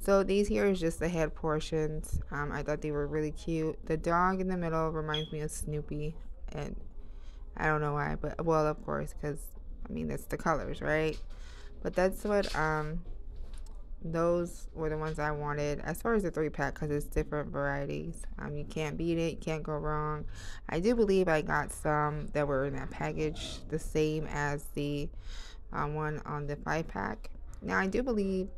So these here is just the head portions. Um, i thought they were really cute. The dog in the middle reminds me of snoopy and i don't know why but well of course because i mean that's the colors right? But that's what um those were the ones I wanted as far as the three pack because it's different varieties. Um, you can't beat it, can't go wrong. I do believe I got some that were in that package the same as the um, one on the five pack. Now I do believe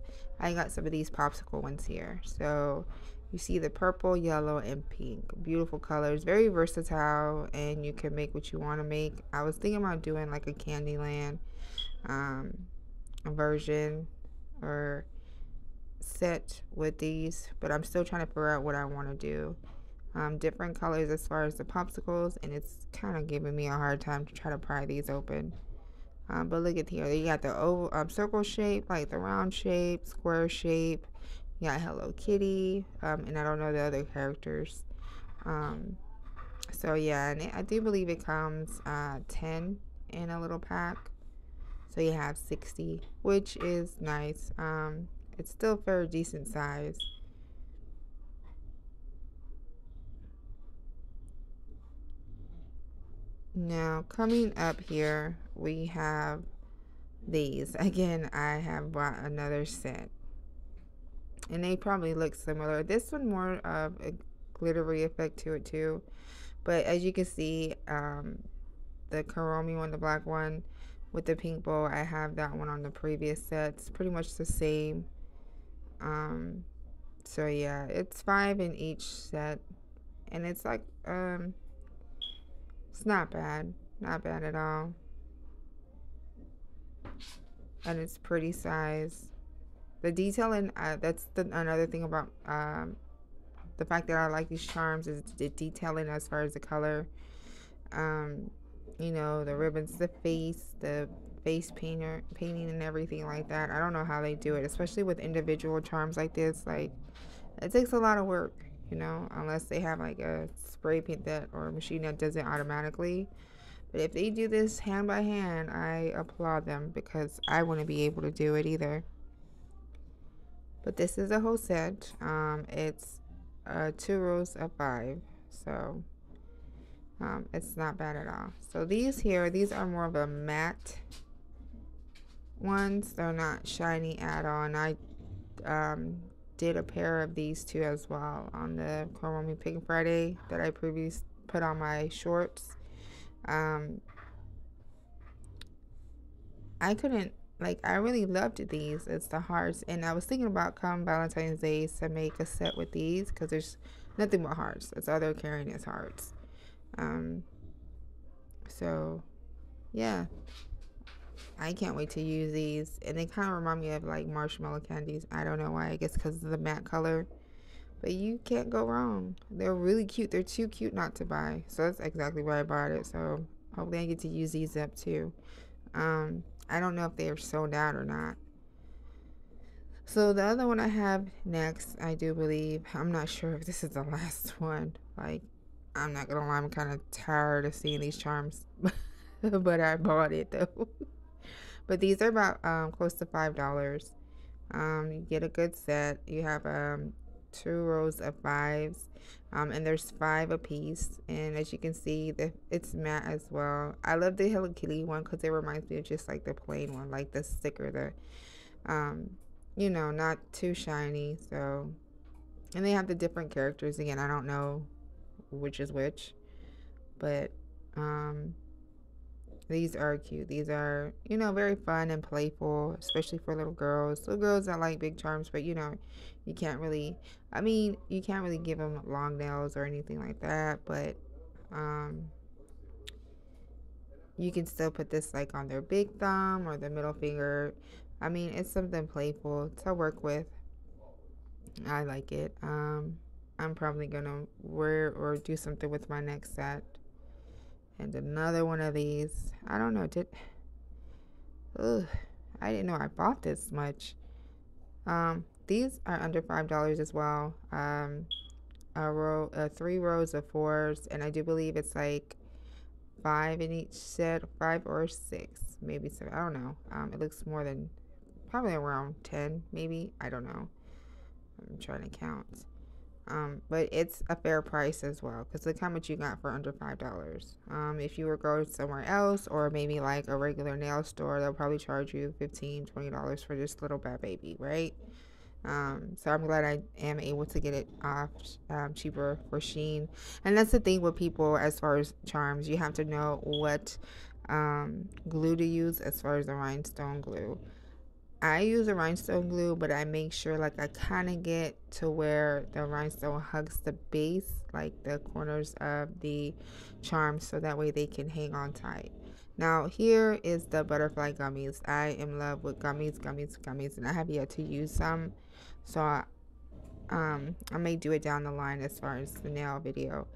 I got some of these popsicle ones here. So you see the purple, yellow, and pink. Beautiful colors, very versatile, and you can make what you want to make. I was thinking about doing like a Candyland um, version or set with these, but I'm still trying to figure out what I want to do. Um, different colors as far as the popsicles, and it's kind of giving me a hard time to try to pry these open. Um, but look at here, you got the oval, um, circle shape, like the round shape, square shape. You got Hello Kitty, um, and I don't know the other characters. Um, so yeah, and it, I do believe it comes uh, 10 in a little pack. So you have 60, which is nice. Um, it's still a very decent size. Now, coming up here, we have these. Again, I have bought another set. and they probably look similar. This one more of a glittery effect to it too. But as you can see, um, the Kuromi one, the black one with the pink bow, I have that one on the previous set. It's Pretty much the same. Um, so yeah, it's five in each set. And it's like, um, it's not bad. Not bad at all. And it's pretty size. The detailing, uh, that's the, another thing about um, the fact that I like these charms is the detailing as far as the color. Um, you know, the ribbons, the face, the face painter painting and everything like that. I don't know how they do it, especially with individual charms like this. Like it takes a lot of work, you know, unless they have like a spray paint that or a machine that does it automatically. But if they do this hand by hand, I applaud them because I wouldn't be able to do it either. But this is a whole set. Um, it's uh, two rows of five. So um, it's not bad at all. So these here, these are more of a matte ones. They're not shiny at all. And I um, did a pair of these two as well on the Kuromi Pink Friday that I previously put on my shorts. Um, I couldn't like I really loved these. It's the hearts, and I was thinking about come Valentine's Day to make a set with these because there's nothing but hearts. That's all they're carrying is hearts. Um, so yeah, I can't wait to use these, and they kind of remind me of like marshmallow candies. I don't know why. I guess because of the matte color. But you can't go wrong. They're really cute. They're too cute not to buy. So that's exactly why I bought it. So hopefully I get to use these up too. Um, I don't know if they are sold out or not. So the other one I have next, I do believe, I'm not sure if this is the last one. Like, I'm not gonna lie, I'm kind of tired of seeing these charms, but I bought it though. but these are about um, close to five dollars. Um, you get a good set. You have um, two rows of fives um, and there's five a piece and as you can see the it's matte as well i love the hello kitty one because it reminds me of just like the plain one like the sticker the um you know not too shiny so and they have the different characters again i don't know which is which but um these are cute. These are, you know, very fun and playful, especially for little girls. Little girls that like big charms, but you know, you can't really, I mean, you can't really give them long nails or anything like that, but um, you can still put this like on their big thumb or the middle finger. I mean, it's something playful to work with. I like it. Um, I'm probably gonna wear or do something with my next set and another one of these. I don't know. Did Ugh, I didn't know I bought this much. Um, these are under five dollars as well. Um, a row, uh, three rows of fours, and I do believe it's like five in each set, five or six, maybe seven. I don't know. Um, it looks more than probably around ten, maybe. I don't know. I'm trying to count. Um, but it's a fair price as well because look how much you got for under five dollars. Um, if you were going somewhere else or maybe like a regular nail store, they'll probably charge you 15 20 dollars for this little bad baby, right? Um, so I'm glad I am able to get it off um, cheaper for Shein. And that's the thing with people as far as charms, you have to know what um, glue to use as far as the rhinestone glue. I use a rhinestone glue, but I make sure like I kind of get to where the rhinestone hugs the base, like the corners of the charm, so that way they can hang on tight. Now here is the butterfly gummies. I am in love with gummies, gummies, gummies, and I have yet to use some, so I, um, I may do it down the line as far as the nail video.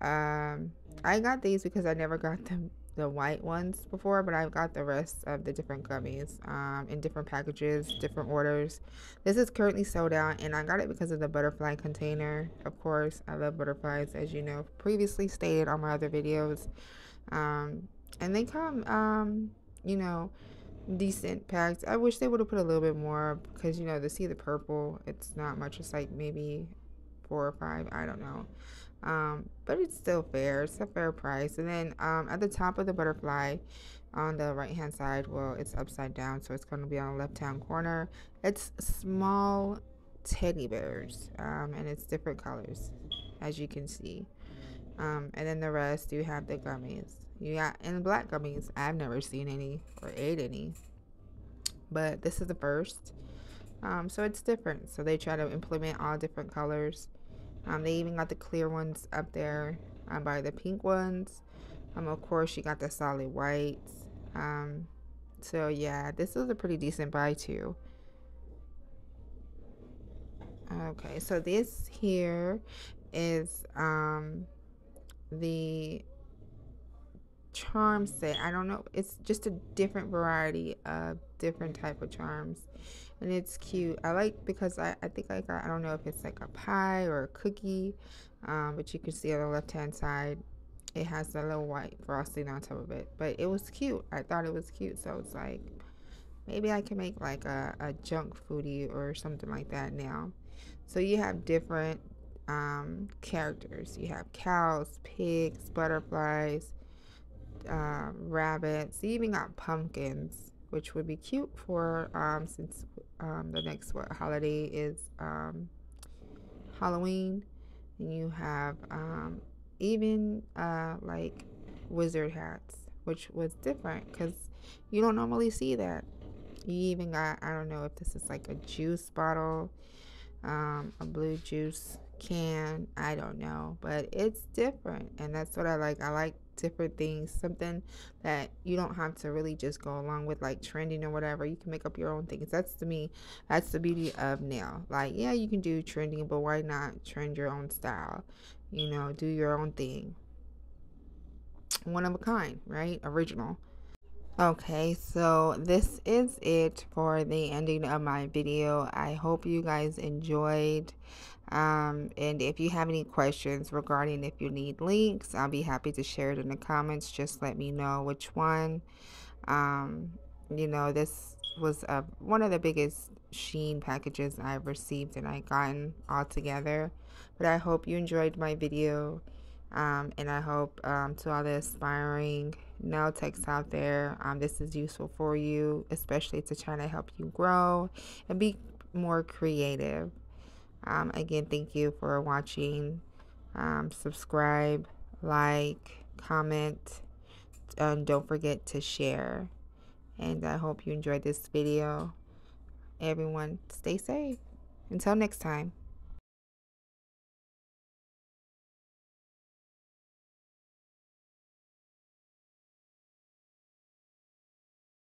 Um, I got these because I never got them the white ones before, but I've got the rest of the different gummies um, in different packages, different orders. This is currently sold out, and I got it because of the butterfly container. Of course, I love butterflies, as you know, previously stated on my other videos. Um, and they come, um, you know, decent packs. I wish they would have put a little bit more because, you know, to see the purple, it's not much. It's like maybe four or five. I don't know um, but it's still fair. It's a fair price. And then um, at the top of the butterfly, on the right hand side, well, it's upside down, so it's going to be on the left hand corner. It's small teddy bears um, and it's different colors as you can see um, and then the rest you have the gummies you got and black gummies i've never seen any or ate any but this is the first um, so it's different so they try to implement all different colors um, they even got the clear ones up there um, by the pink ones. Um, of course you got the solid whites. Um, so yeah this is a pretty decent buy too. Okay so this here is um the charm set. I don't know it's just a different variety of different type of charms and it's cute. I like because i, I think i got i don't know if it's like a pie or a cookie um, but you can see on the left hand side it has a little white frosting on top of it. But it was cute. I thought it was cute. So it's like maybe i can make like a, a junk foodie or something like that now. So you have different um, characters. You have cows pigs butterflies uh, rabbits. You even got pumpkins which would be cute for um, since um, the next what holiday is um, halloween and you have um, even uh, like wizard hats, which was different because you don't normally see that. You even got, I don't know if this is like a juice bottle, um, a blue juice can, I don't know, but it's different. And that's what I like. I like different things, something that you don't have to really just go along with like trending or whatever. You can make up your own things. That's to me, that's the beauty of nail. Like, yeah, you can do trending, but why not trend your own style? You know, do your own thing. One of a kind, right? Original. Okay, so this is it for the ending of my video. I hope you guys enjoyed. Um, and if you have any questions regarding if you need links, I'll be happy to share it in the comments. Just let me know which one. Um, you know, this was a, one of the biggest Shein packages I've received and I've gotten all together. But I hope you enjoyed my video. Um, and I hope um, to all the aspiring nail techs out there, um, this is useful for you, especially to try to help you grow and be more creative. Um, again, thank you for watching. Um, subscribe, like, comment, and don't forget to share. And I hope you enjoyed this video. Everyone, stay safe. Until next time.